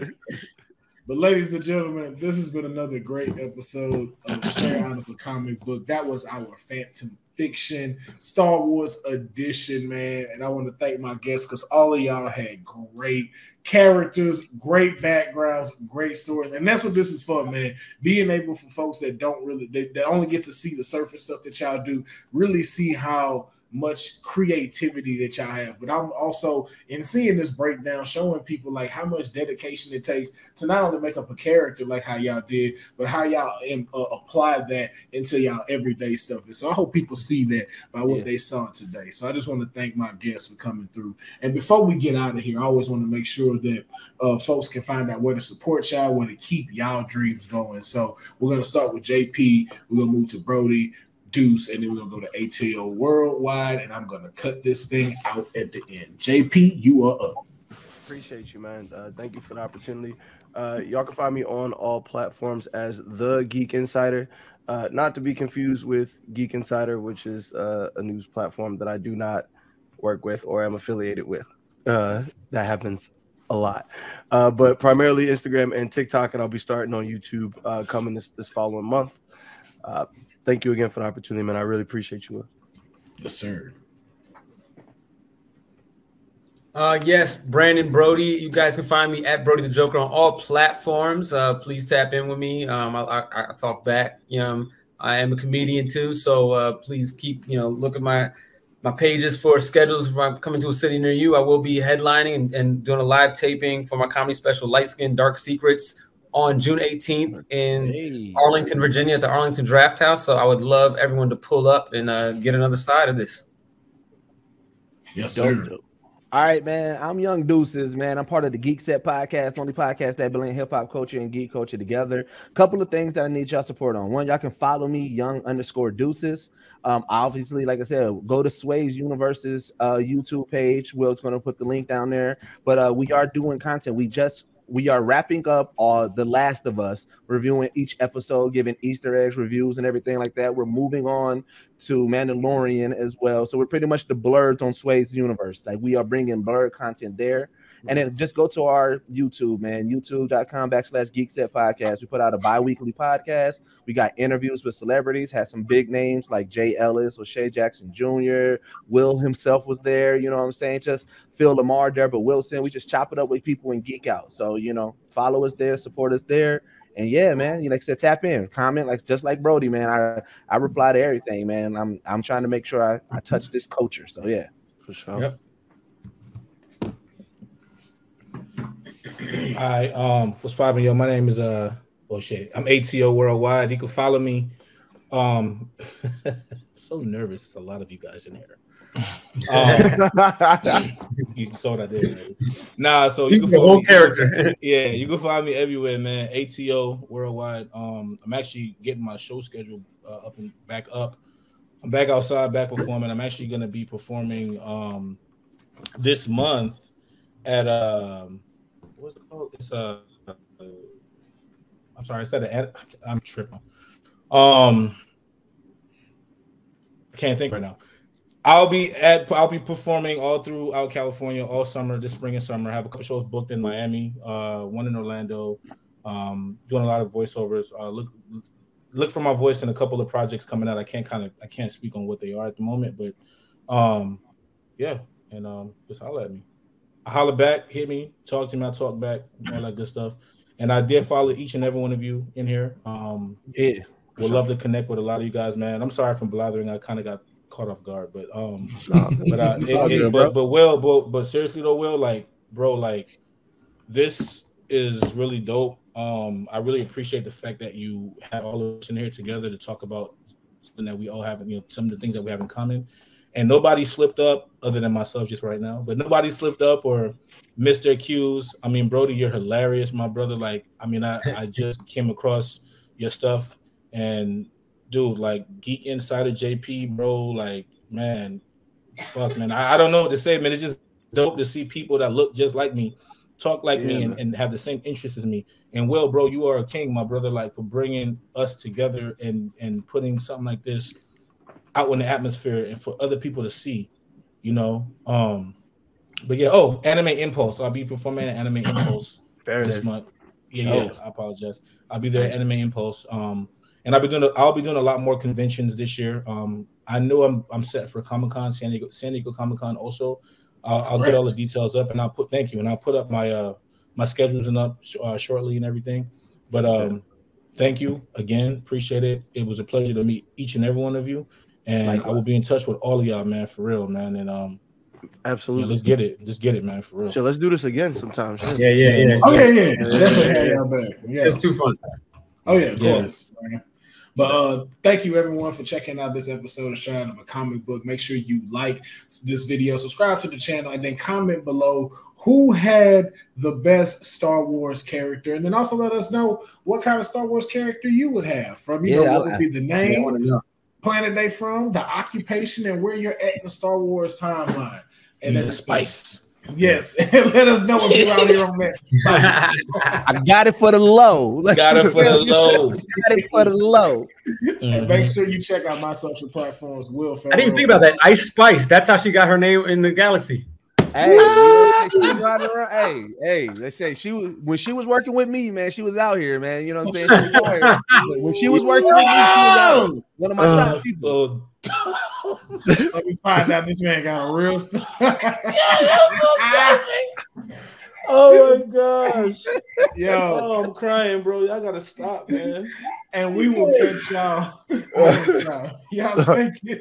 But ladies and gentlemen, this has been another great episode of Straight Out of a Comic Book. That was our Fantom Fiction Star Wars edition, man. And I want to thank my guests because all of y'all had great characters, great backgrounds, great stories. And that's what this is for, man. Being able for folks that don't really that, that only get to see the surface stuff that y'all do, really see how much creativity that y'all have. But I'm also in seeing this breakdown, showing people like how much dedication it takes to not only make up a character like how y'all did, but how y'all uh, apply that into y'all everyday stuff. And so I hope people see that by what yeah. they saw today. So I just want to thank my guests for coming through. And before we get out of here, I always want to make sure that uh, folks can find out where to support y'all, where to keep y'all dreams going. So we're gonna start with JP. We're gonna move to Broady. Deuce, and then we're gonna go to ATO Worldwide, and I'm gonna cut this thing out at the end. JP, you are up. Appreciate you, man. Uh, thank you for the opportunity. Uh, y'all can find me on all platforms as the Geek Insider, uh, not to be confused with Geek Insider, which is uh, a news platform that I do not work with or am affiliated with. Uh, that happens a lot, uh, but primarily Instagram and TikTok, and I'll be starting on YouTube coming this this following month thank you again for the opportunity, man. I really appreciate you. Yes, sir. Uh, yes, Brandon Broady. You guys can find me at Brody the Joker on all platforms. Uh, please tap in with me. Um, I, I, I talk back. You know, I am a comedian too, so uh, please keep you know look at my my pages for schedules. If I'm coming to a city near you, I will be headlining and, and doing a live taping for my comedy special, Light Skin Dark Secrets, on June 18th in hey. Arlington, Virginia, at the Arlington Draft House. So I would love everyone to pull up and uh, get another side of this. Yes, sir. All right, man. I'm Young Deuces, man. I'm part of the Geek Set podcast, only podcast that blend hip hop culture and geek culture together. Couple of things that I need y'all support on. One, y'all can follow me, Young underscore Deuces. Um, obviously, like I said, go to Sway's Universe's uh, YouTube page. Will's going to put the link down there. But uh, we are doing content. We just we are wrapping up all The Last of Us, reviewing each episode, giving Easter eggs, reviews, and everything like that. We're moving on to Mandalorian as well. So we're pretty much the blurs on Sway's universe. Like we are bringing blurred content there. And then just go to our YouTube, man, youtube.com backslash geekset podcast. We put out a bi weekly podcast. We got interviews with celebrities, had some big names like Jay Ellis O'Shea Jackson Jr. Will himself was there. You know what I'm saying? Just Phil LaMarr, Debra Wilson. We just chop it up with people and geek out. So, you know, follow us there, support us there. And yeah, man, you like I said, tap in, comment, like just like Broady, man. I I reply to everything, man. I'm I'm trying to make sure I, I touch this culture. So yeah, for sure. Yep. Right. Um, what's poppin', yo? My name is uh oh shit. I'm ATO Worldwide. You can follow me. Um so nervous. It's a lot of you guys in here. Um, you saw what I did. Right? Nah, so you can the whole me, character. Yeah, you can find me everywhere, man. ATO Worldwide. Um, I'm actually getting my show schedule uh, up and back up. I'm back outside, back performing. I'm actually gonna be performing um this month at um what's it called? It's a. Uh, I'm sorry, I said. I'm tripping. Um, I can't think right now. I'll be at I'll be performing all throughout California all summer, this spring and summer. I have a couple shows booked in Miami, uh, one in Orlando. Um, doing a lot of voiceovers. Uh, look look for my voice in a couple of projects coming out. I can't kind of I can't speak on what they are at the moment, but um, yeah, and um, just holler at me holler back, hit me, talk to me, I talk back, all that good stuff. And I did follow each and every one of you in here. Um, yeah, would love to connect with a lot of you guys, man. I'm sorry for blathering. I kind of got caught off guard, but um, but uh, it, it, good, but but Will, but but seriously though, Will, like, bro, like, this is really dope. Um, I really appreciate the fact that you have all of us in here together to talk about something that we all have, you know, some of the things that we have in common and nobody slipped up other than myself just right now. But nobody slipped up or missed their cues. I mean, Broady, you're hilarious, my brother. Like, I mean, I, I just came across your stuff and dude, like Geek Insider JP, bro, like, man, fuck, man. I, I don't know what to say, man. It's just dope to see people that look just like me talk like yeah, me and, and, have the same interests as me. And well, bro, you are a king, my brother, like for bringing us together and and putting something like this out in the atmosphere and for other people to see, you know. Um, but yeah, oh, Anime Impulse. I'll be performing at Anime Impulse this month. Yeah, yeah. I apologize. I'll be there at Anime Impulse. Um, and I'll be doing. A, I'll be doing a lot more conventions this year. Um, I know I'm I'm set for Comic Con, San Diego, San Diego Comic Con. Also, uh, I'll get all the details up, and I'll put. Thank you, and I'll put up my uh my schedules and up uh, shortly and everything. But um, thank you again. Appreciate it. It was a pleasure to meet each and every one of you, and Likewise. I will be in touch with all of y'all, man, for real, man. And um, absolutely, yeah, let's get it. Let's get it, man, for real. So let's do this again sometime. Yeah, yeah, yeah. Oh yeah, yeah. Definitely yeah. It's too fun. Oh yeah, of yeah. course. But uh, thank you everyone for checking out this episode of Shine of a Comic Book. Make sure you like this video, subscribe to the channel, and then comment below who had the best Star Wars character, and then also let us know what kind of Star Wars character you would have. From you yeah, know what would be the name, yeah, planet they from, the occupation, and where you're at in the Star Wars timeline. And then the spice. Yes, let us know if you're out here on that. I got it for the low. Got it for the low. got it for the low. Mm-hmm. Make sure you check out my social platforms. Will I didn't even think about that. Ice Spice. That's how she got her name in the galaxy. Hey, around, hey, hey, let's say she was when she was working with me, man. She was out here, man. You know what I'm saying? She when she was working with me, she was out. One of my uh, top people. Let me find out this man got a real story. oh my gosh. Yo. Oh, I'm crying, bro. Y'all gotta stop, man. And we will catch y'all. Y'all thank you.